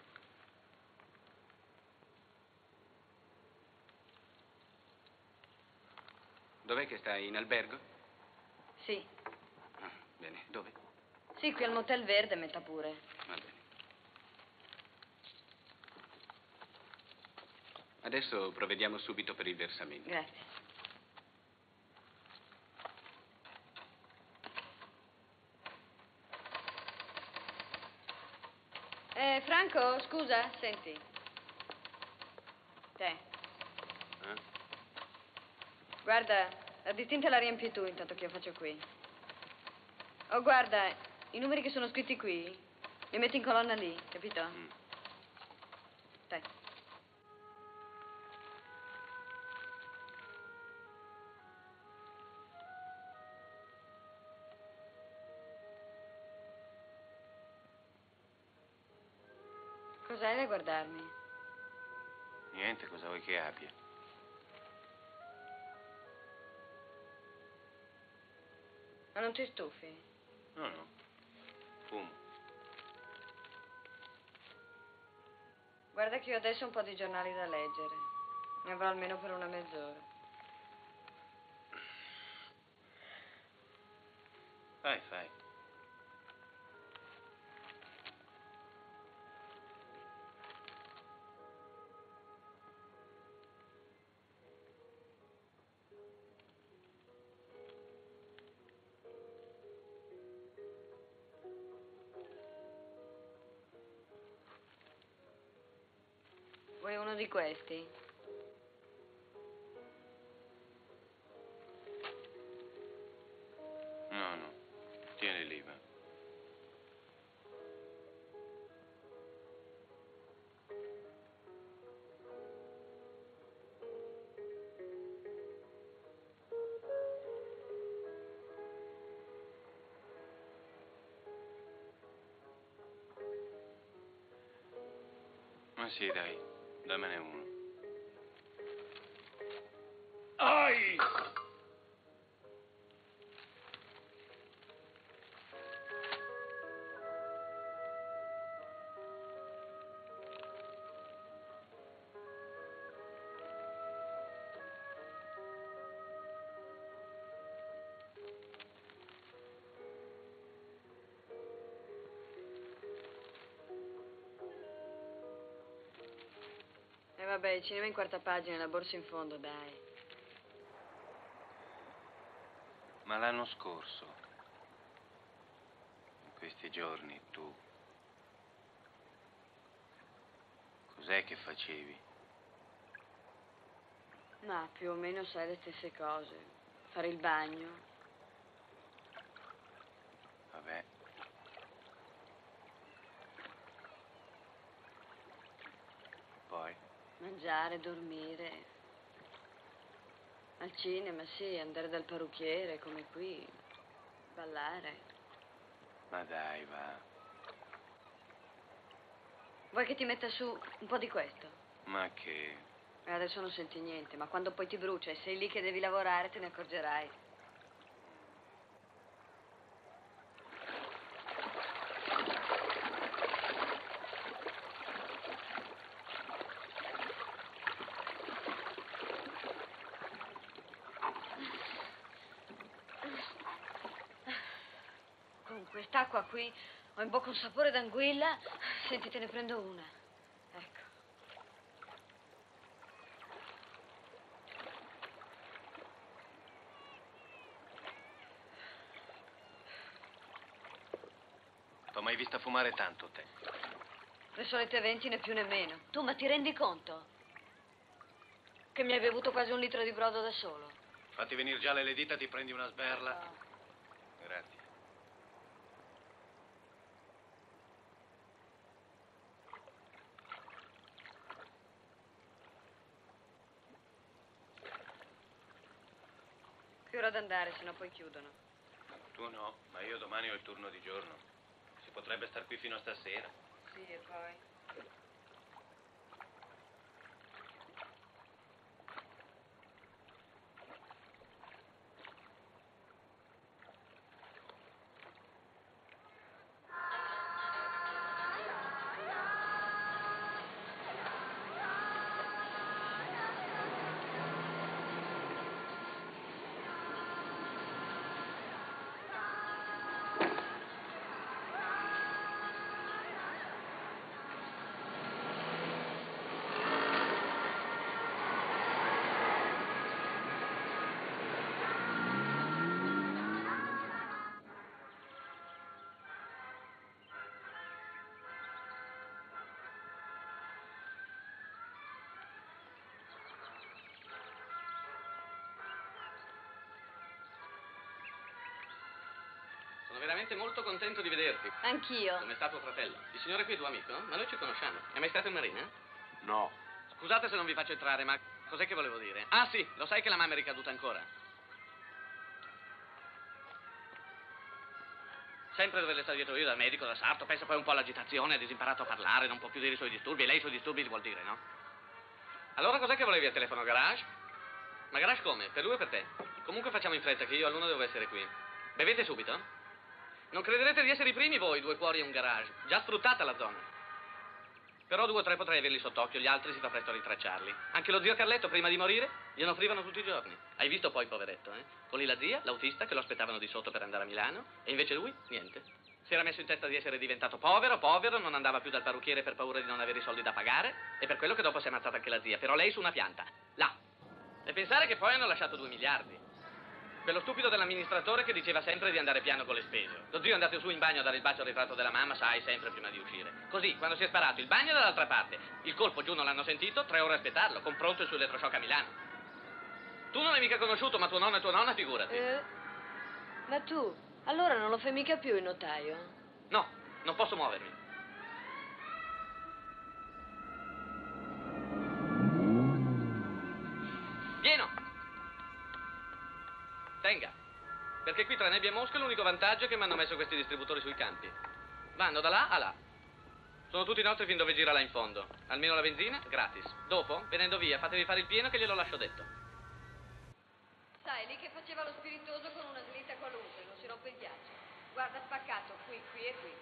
Dov'è che stai? In albergo? Sì. Ah, bene, dove? Sì, qui al Motel Verde, metta pure. Va bene. Adesso provvediamo subito per il versamento. Grazie. Eh, Franco, scusa, senti. Te. Eh? Guarda, la distinta la riempi tu intanto che io faccio qui. Oh, guarda, i numeri che sono scritti qui li metti in colonna lì, capito? Te. Cos'hai da guardarmi? Niente, cosa vuoi che abbia? Ma non ti stufi? No, no. Fumo. Guarda che io adesso ho un po' di giornali da leggere. Ne avrò almeno per una mezz'ora. Fai, fai. Questi? No, no. Tieni lì, va. Ma sì, dai, dammene uno. Vabbè, il cinema in quarta pagina, la borsa in fondo, dai. Ma l'anno scorso, in questi giorni, tu... Cos'è che facevi? Ma più o meno sai le stesse cose. Fare il bagno. Vabbè. Poi? Mangiare, dormire. Al cinema, sì, andare dal parrucchiere, come qui. Ballare. Ma dai, va. Vuoi che ti metta su un po' di questo? Ma che... Eh, Adesso non senti niente, ma quando poi ti brucia e sei lì che devi lavorare te ne accorgerai. Con quest'acqua qui ho in bocca un sapore d'anguilla. Senti, te ne prendo una. Ecco. T'ho mai vista fumare tanto, te? Le solite 20 né più né meno. Tu, ma ti rendi conto? Che mi hai bevuto quasi un litro di brodo da solo. Fatti venire già le dita, ti prendi una sberla. Grazie. Che ora d'andare, se no poi chiudono. Tu no, ma io domani ho il turno di giorno. Si potrebbe star qui fino a stasera. Sì, e poi? Veramente molto contento di vederti. Anch'io. Come sta tuo fratello? Il signore qui è tuo amico? Ma noi ci conosciamo. È mai stato in marina? No. Scusate se non vi faccio entrare, ma cos'è che volevo dire? Ah sì, lo sai che la mamma è ricaduta ancora? Sempre doverle stare dietro io dal medico, da sarto, pensa poi un po' all'agitazione, ha disimparato a parlare, non può più dire i suoi disturbi, e lei i suoi disturbi vuol dire, no? Allora cos'è che volevi a telefono garage? Ma garage come? Per lui o per te? Comunque facciamo in fretta che io all'una devo essere qui. Bevete subito? Non crederete di essere i primi voi, due cuori e un garage. Già sfruttata la zona. Però due o tre potrei averli sott'occhio, gli altri si fa presto a rintracciarli. Anche lo zio Carletto, prima di morire, gliene offrivano tutti i giorni. Hai visto poi, poveretto, eh? Con lì la zia, l'autista, che lo aspettavano di sotto per andare a Milano, e invece lui, niente. Si era messo in testa di essere diventato povero, povero, non andava più dal parrucchiere per paura di non avere i soldi da pagare, e per quello che dopo si è ammazzata anche la zia, però lei su una pianta, là. E pensare che poi hanno lasciato due miliardi. Quello stupido dell'amministratore che diceva sempre di andare piano con le spese. Lo zio è andato su in bagno a dare il bacio al ritratto della mamma, sai, sempre prima di uscire. Così, quando si è sparato il bagno dall'altra parte, il colpo giù non l'hanno sentito, tre ore a aspettarlo, con pronto il suo elettroshock a Milano. Tu non l'hai mica conosciuto, ma tuo nonno e tua nonna, figurati. Eh, ma tu, allora non lo fai mica più il notaio? No, non posso muovermi. Pieno! Tenga. Perché qui tra nebbia e mosche l'unico vantaggio è che mi hanno messo questi distributori sui campi. Vanno da là a là. Sono tutti nostri fin dove gira là in fondo. Almeno la benzina, gratis. Dopo, venendo via, fatevi fare il pieno che glielo lascio detto. Sai, lì che faceva lo spiritoso con una slitta qualunque, non si rompe il ghiaccio. Guarda, spaccato qui, qui e qui.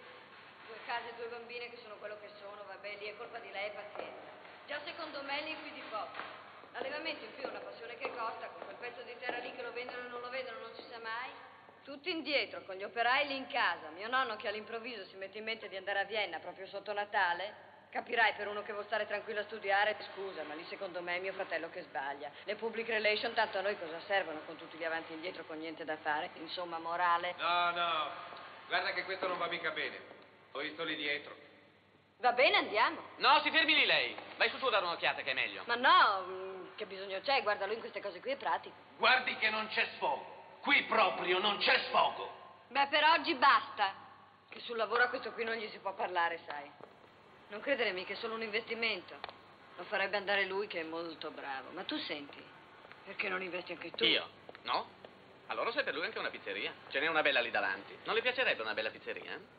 Due case, due bambine che sono quello che sono, vabbè, lì è colpa di lei, pazienza. Già secondo me lì qui di poco. L'allevamento in più è una passione che costa, con quel pezzo di terra lì che lo vendono o non lo vedono non si sa mai. Tutti indietro, con gli operai lì in casa. Mio nonno che all'improvviso si mette in mente di andare a Vienna proprio sotto Natale. Capirai per uno che vuol stare tranquillo a studiare, scusa, ma lì secondo me è mio fratello che sbaglia. Le public relation tanto a noi cosa servono con tutti gli avanti e indietro con niente da fare? Insomma, morale. No, no, guarda che questo non va mica bene. Ho visto lì dietro. Va bene, andiamo. No, si fermi lì lei. Vai su tu a dare un'occhiata che è meglio. Ma no, che bisogno c'è? Guarda, lui in queste cose qui è pratico. Guardi che non c'è sfogo. Qui proprio non c'è sfogo. Beh, per oggi basta. Che sul lavoro a questo qui non gli si può parlare, sai. Non credere mica, è solo un investimento. Lo farebbe andare lui che è molto bravo. Ma tu senti, perché non investi anche tu? Io? No? Allora sei per lui anche una pizzeria. Ce n'è una bella lì davanti. Non le piacerebbe una bella pizzeria? eh?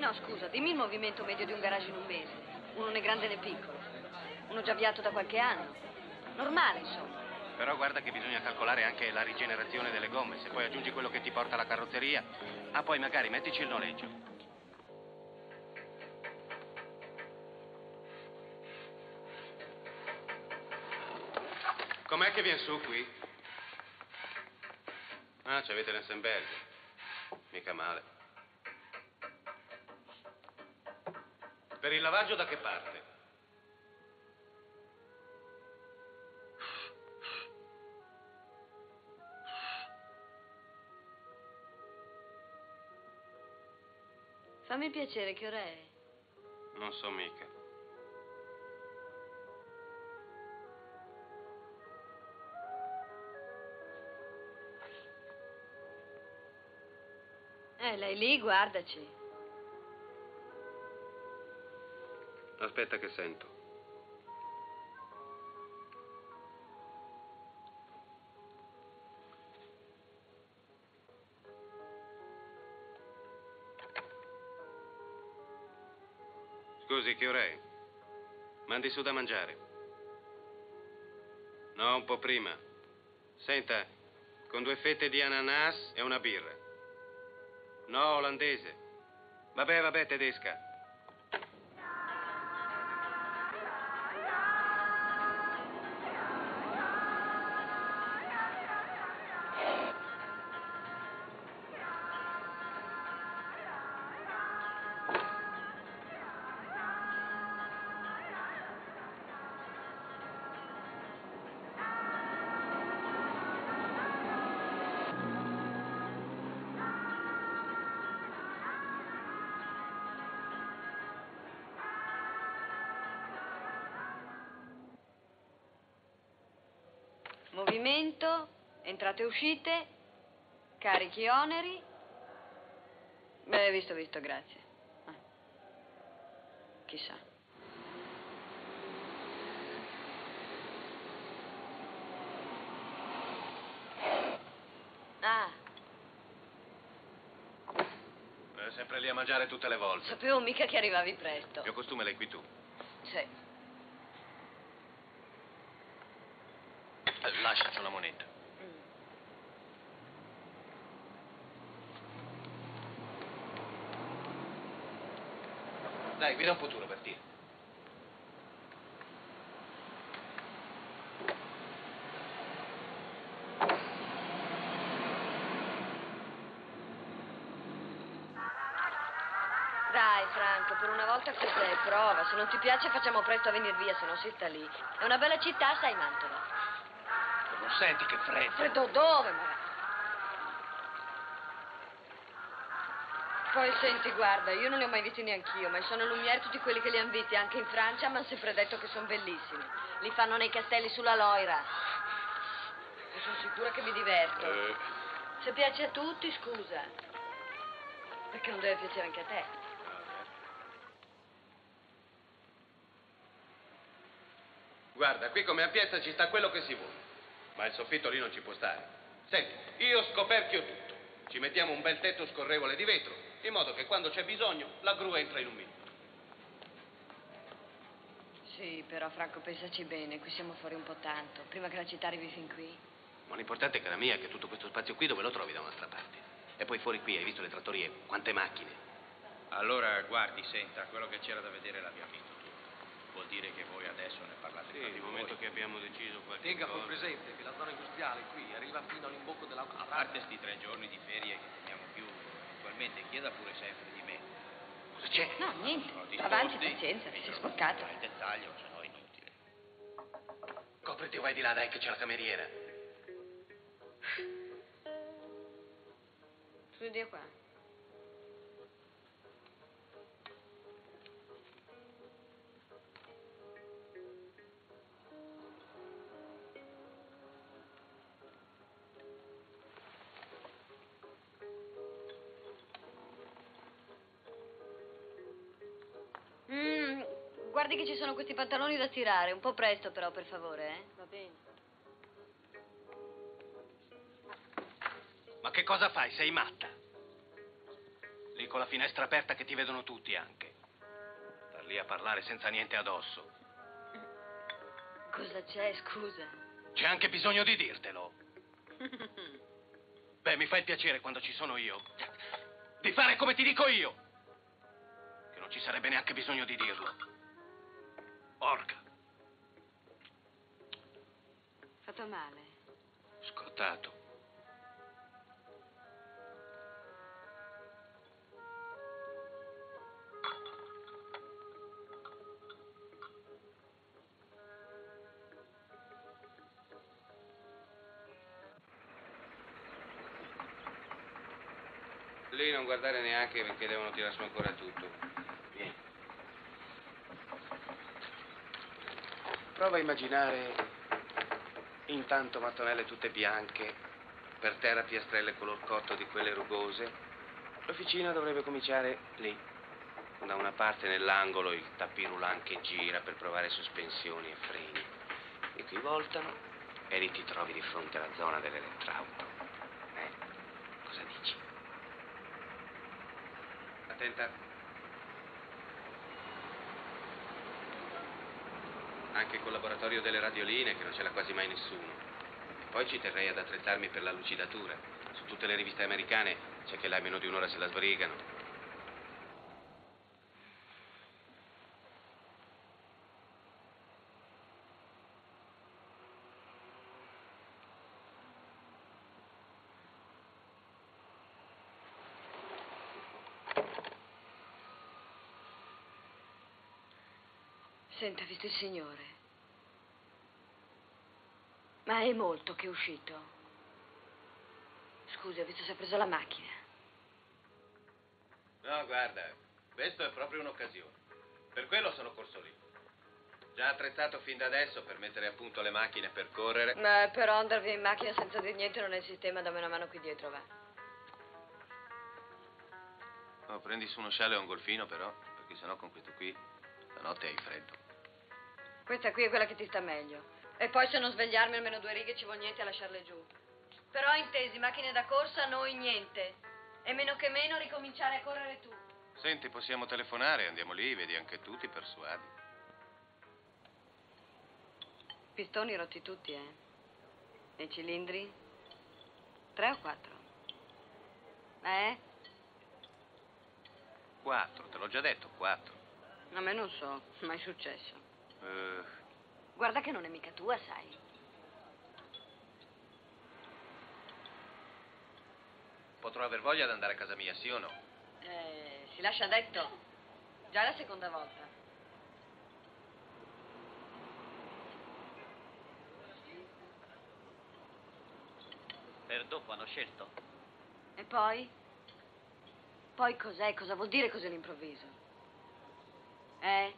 No, scusa, dimmi il movimento medio di un garage in un mese. Uno né grande né piccolo. Uno già avviato da qualche anno. Normale, insomma. Però guarda che bisogna calcolare anche la rigenerazione delle gomme. Se poi aggiungi quello che ti porta la carrozzeria. Ah, poi magari mettici il noleggio. Com'è che viene su qui? Ah, ci avete l'Ensemberg. Mica male. Per il lavaggio da che parte? Fammi piacere, che ora è? Non so mica. Eh, lei lì, guardaci. Aspetta che sento. Scusi, che ora è? Mandi su da mangiare. No, un po' prima. Senta, con due fette di ananas e una birra. No, olandese. Vabbè, vabbè, tedesca. Movimento, entrate e uscite. Carichi oneri. Beh, visto, visto, grazie. Ah. Chissà. Ah, È sempre lì a mangiare tutte le volte. sapevo mica che arrivavi presto. Il mio costume l'hai qui tu. Sì. Eh, Lasciaci una moneta. Guida un po' tu, Robertino. Dai, Franco, per una volta cos'è? Prova. Se non ti piace facciamo presto a venire via, se no si sta lì. È una bella città, sai, Mantova. Non senti che freddo? Freddo dove, ma... Poi senti, guarda, io non li ho mai visti neanch'io, ma sono Lumière tutti quelli che li hanno visti anche in Francia, mi hanno sempre detto che sono bellissimi. Li fanno nei castelli sulla Loira. E sono sicura che mi diverto. Eh. Se piace a tutti, scusa. Perché non deve piacere anche a te? Guarda, qui come a Piazza ci sta quello che si vuole. Ma il soffitto lì non ci può stare. Senti, io scoperchio tutto. Ci mettiamo un bel tetto scorrevole di vetro, in modo che quando c'è bisogno la gru entra in un minuto. Sì, però Franco, pensaci bene, qui siamo fuori un po' tanto. Prima che la città arrivi fin qui. Ma l'importante è che la mia è che tutto questo spazio qui dove lo trovi da un'altra parte. E poi fuori qui hai visto le trattorie, quante macchine. Allora, guardi, senta, quello che c'era da vedere l'abbiamo visto tutto. Vuol dire che voi adesso ne parlate Sì, di il voi. momento che abbiamo deciso qualche Tenga cosa. presente che la zona industriale qui arriva fino all'imbocco A dell'autostrada. parte sti tre giorni di ferie che teniamo più, eventualmente chieda pure sempre di me. Cosa c'è? No, niente. Sono Avanti, pazienza, mi si è devo sporcato. Nel dettaglio, se no è inutile. Copriti o vai di là, dai, che c'è la cameriera. Tu dia qua. Sono questi pantaloni da tirare, un po' presto però, per favore, eh? Va bene. Ma che cosa fai? Sei matta? Lì con la finestra aperta che ti vedono tutti anche. Star lì a parlare senza niente addosso. [LAUGHS] Cosa c'è, scusa? C'è anche bisogno di dirtelo. [LAUGHS] Beh, mi fa il piacere quando ci sono io. Di fare come ti dico io. Che non ci sarebbe neanche bisogno di dirlo. Porca, Fatto male. scottato. Lì non guardare neanche perché devono tirare su ancora tutto. Vieni. Prova a immaginare intanto mattonelle tutte bianche, per terra piastrelle color cotto di quelle rugose. L'officina dovrebbe cominciare lì. Da una parte nell'angolo il tappirulan che gira per provare sospensioni e freni. E qui voltano e lì ti trovi di fronte alla zona dell'elettrauto. Eh, cosa dici? Attenta. Anche il collaboratorio delle radioline, che non ce l'ha quasi mai nessuno. E poi ci terrei ad attrezzarmi per la lucidatura. Su tutte le riviste americane c'è che là meno di un'ora se la sbrigano. Senta, visto il signore? Ma è molto che è uscito. Scusi, ha visto se ha preso la macchina. No, guarda, questo è proprio un'occasione. Per quello sono corso lì. Già attrezzato fin da adesso per mettere a punto le macchine per correre. Ma però andare via in macchina senza dire niente non è il sistema, dammi una mano qui dietro, va. Oh, prendi su uno scialle o un golfino, però, perché sennò con questo qui la notte hai freddo. Questa qui è quella che ti sta meglio. E poi se non svegliarmi almeno due righe ci vuol niente a lasciarle giù. Però intesi, macchine da corsa, noi niente. E meno che meno ricominciare a correre tu. Senti, possiamo telefonare, andiamo lì, vedi anche tu, ti persuadi. Pistoni rotti tutti, eh? E i cilindri? Tre o quattro? Eh? Quattro, te l'ho già detto, quattro. A me non so, mai successo. Eh, Guarda che non è mica tua, sai. potrò aver voglia di andare a casa mia, sì o no? Eh, si lascia detto. Già la seconda volta. Per dopo hanno scelto. E poi? Poi cos'è? Cosa vuol dire così all'improvviso? Eh?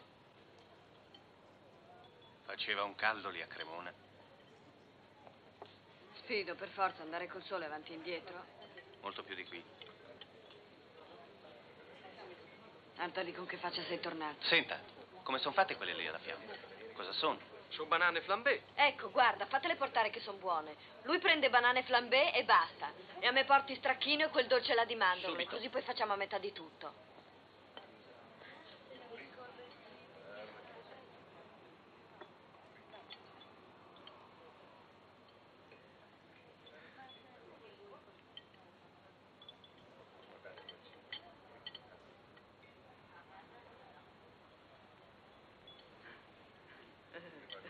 Faceva un caldo lì a Cremona. Sfido per forza andare col sole avanti e indietro. Molto più di qui. Antoni, con che faccia sei tornato? Senta, come sono fatte quelle lì alla fiamma? Cosa sono? Sono banane flambé. Ecco, guarda, fatele portare che sono buone. Lui prende banane flambé e basta. E a me porti stracchino e quel dolce là di mandorle, Subito. così poi facciamo a metà di tutto.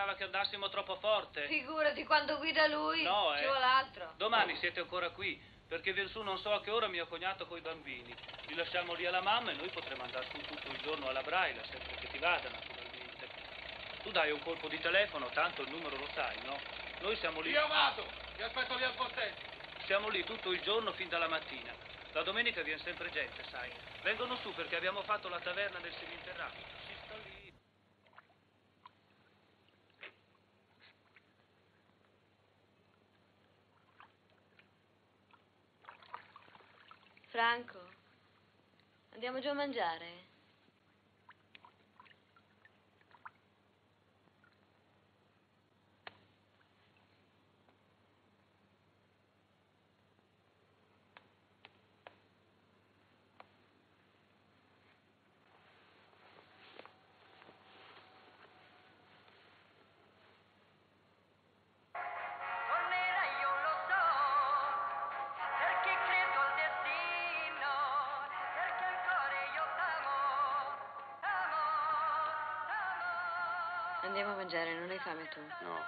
Sembrava che andassimo troppo forte. Figurati, quando guida lui No, ci eh. vuole altro. Domani siete ancora qui, perché Versù non so a che ora mio cognato coi bambini. Li lasciamo lì alla mamma e noi potremo andare su tutto il giorno alla Braila, sempre che ti vada, naturalmente. Tu dai un colpo di telefono, tanto il numero lo sai, no? Noi siamo lì. Io vado, ti aspetto lì al portello. Siamo lì tutto il giorno fin dalla mattina. La domenica viene sempre gente, sai. Vengono su perché abbiamo fatto la taverna del seminterrato. Si sta lì. Franco, andiamo giù a mangiare? Andiamo a mangiare, non hai fame tu? No.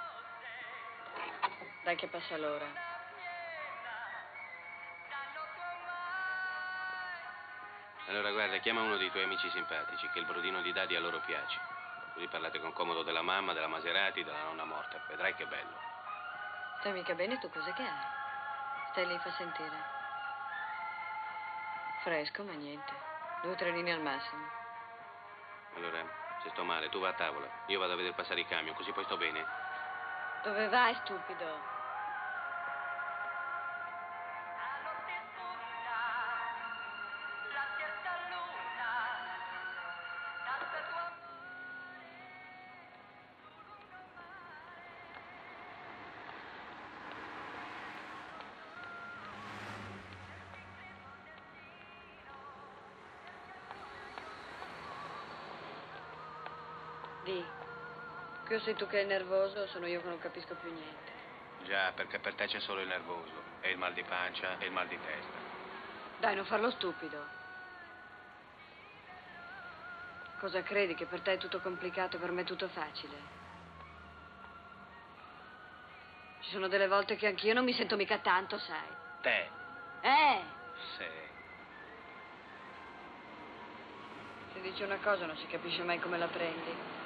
Dai che passa l'ora. Allora guarda, chiama uno dei tuoi amici simpatici, che il brodino di Dadi a loro piace. Così parlate con comodo della mamma, della Maserati, della nonna morta. Vedrai che bello. Stai mica bene tu, cos'è che hai? Stai lì, fa sentire. Fresco, ma niente. Due trenini al massimo. Allora, se sto male, tu va a tavola. Io vado a vedere passare i camion, così poi sto bene. Dove vai, stupido? O sei tu che è nervoso sono io che non capisco più niente. Già, perché per te c'è solo il nervoso, e il mal di pancia, e il mal di testa. Dai, non farlo stupido. Cosa credi? Che per te è tutto complicato, per me è tutto facile? Ci sono delle volte che anch'io non mi sento mica tanto, sai. Te? Eh, Sì. se dici una cosa non si capisce mai come la prendi.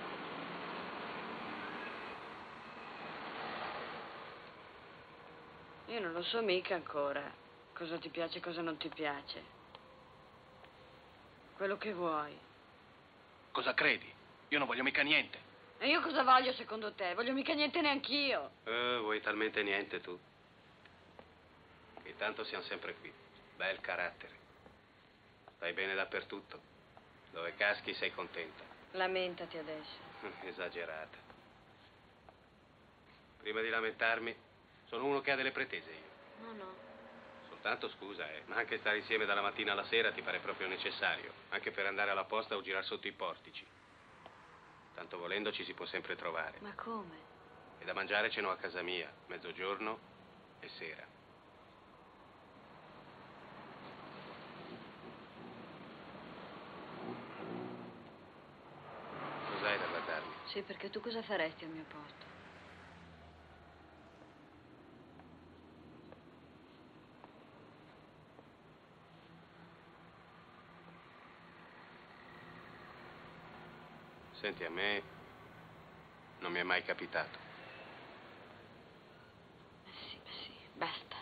Io non lo so mica ancora cosa ti piace e cosa non ti piace. Quello che vuoi. Cosa credi? Io non voglio mica niente. E io cosa voglio secondo te? Voglio mica niente neanch'io. Eh, vuoi talmente niente tu? Intanto siamo sempre qui. Bel carattere. Stai bene dappertutto. Dove caschi sei contenta. Lamentati adesso. [LAUGHS] Esagerata. Prima di lamentarmi, sono uno che ha delle pretese io. No, no. Soltanto scusa, eh, ma anche stare insieme dalla mattina alla sera ti pare proprio necessario. Anche per andare alla posta o girare sotto i portici. Tanto volendo ci si può sempre trovare. Ma come? E da mangiare ce n'ho a casa mia, mezzogiorno e sera. Cos'hai da guardarmi? Sì, perché tu cosa faresti al mio posto? Senti, a me non mi è mai capitato. Sì, sì, basta.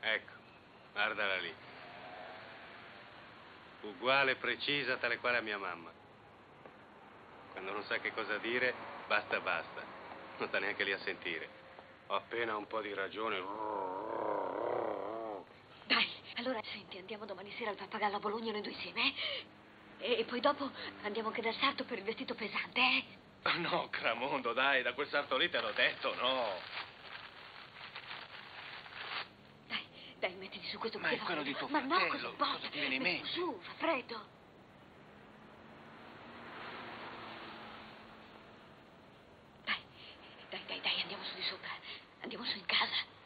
Ecco, guardala lì. Uguale, precisa, tale quale a mia mamma. Quando non sa che cosa dire, basta, basta. Non sta neanche lì a sentire. Ho appena un po' di ragione. Dai, allora senti, andiamo domani sera al pappagallo a Bologna noi due insieme, eh? E, e poi dopo andiamo anche dal sarto per il vestito pesante, eh? No, Cramondo, dai, da quel sarto lì te l'ho detto, no. Dai, mettiti su questo Ma è quello di tuo Ma no, fratello, cosa cosa mente? Su, fa freddo. Dai, dai, dai, dai, andiamo su di sopra. Andiamo su in casa.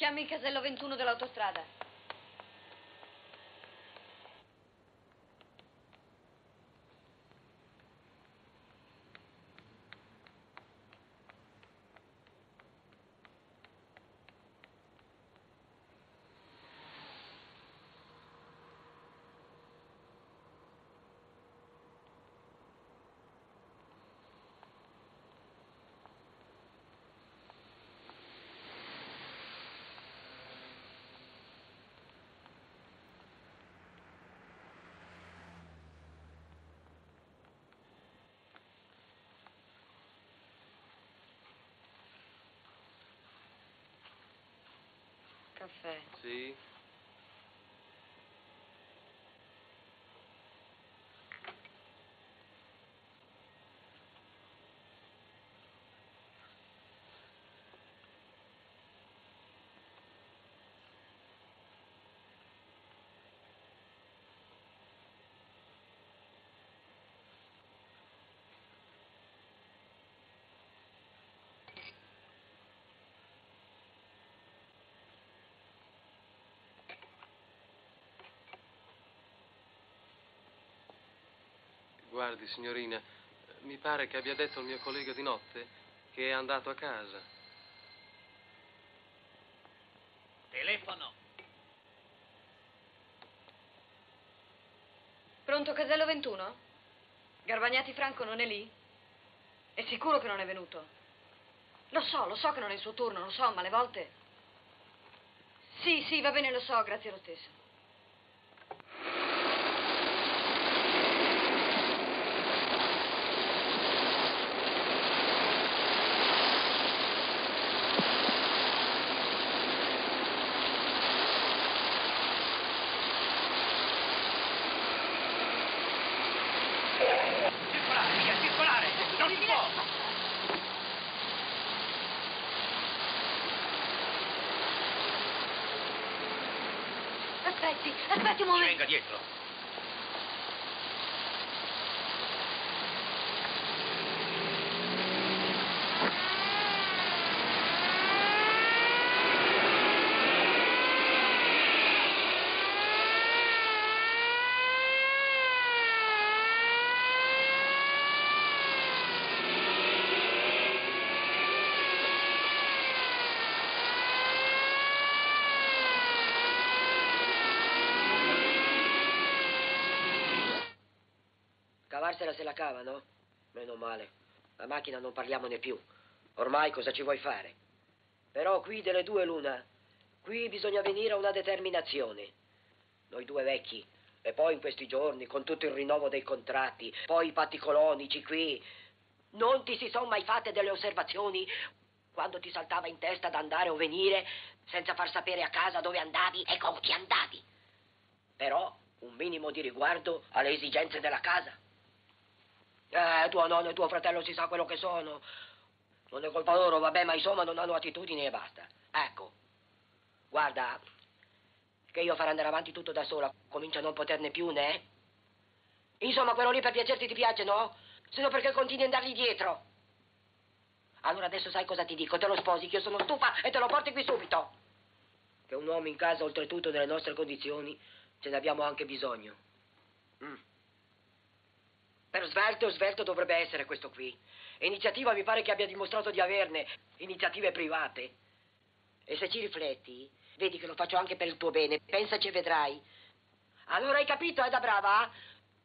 Chiami il casello 21 dell'autostrada. Caffè. Sì? Guardi, signorina, mi pare che abbia detto il mio collega di notte che è andato a casa. Telefono. Pronto, casello 21? Garbagnati Franco non è lì? È sicuro che non è venuto? Lo so, lo so che non è il suo turno, lo so, ma alle volte... Sì, sì, va bene, lo so, grazie lo stesso. Circolare, via, circolare! Non si può! Aspetti, aspetti un momento. Venga dietro. Cavarsela se la cava, no? Meno male. La macchina non parliamone più. Ormai cosa ci vuoi fare? Però qui delle due l'una. Qui bisogna venire a una determinazione. Noi due vecchi. E poi in questi giorni, con tutto il rinnovo dei contratti, poi i patti colonici qui. Non ti si sono mai fatte delle osservazioni quando ti saltava in testa ad andare o venire senza far sapere a casa dove andavi e con chi andavi. Però un minimo di riguardo alle esigenze della casa. Eh, tuo nonno e tuo fratello si sa quello che sono. Non è colpa loro, vabbè, ma insomma non hanno attitudini e basta. Ecco, guarda, che io farò andare avanti tutto da sola, comincio a non poterne più, né? Insomma, quello lì per piacerti ti piace, no? Se no perché continui ad andargli dietro. Allora adesso sai cosa ti dico, te lo sposi, che io sono stufa e te lo porti qui subito. Che un uomo in casa, oltretutto, nelle nostre condizioni, ce ne abbiamo anche bisogno. Mm. Per svelto, svelto dovrebbe essere questo qui. Iniziativa mi pare che abbia dimostrato di averne, iniziative private. E se ci rifletti, vedi che lo faccio anche per il tuo bene, pensaci e vedrai. Allora hai capito, è da brava?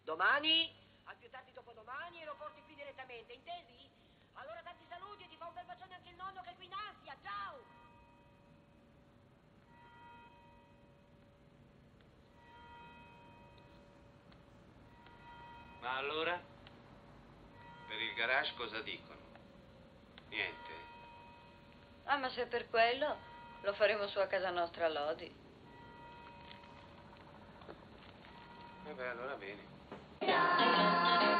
Domani, al più tardi dopodomani, e lo porti qui direttamente, intesi? Allora tanti saluti e ti fa un bel bacione anche il nonno che è qui in ansia, ciao! Ma allora? Per il garage cosa dicono? Niente. Ah, ma se per quello lo faremo su a casa nostra a Lodi. Beh, allora bene.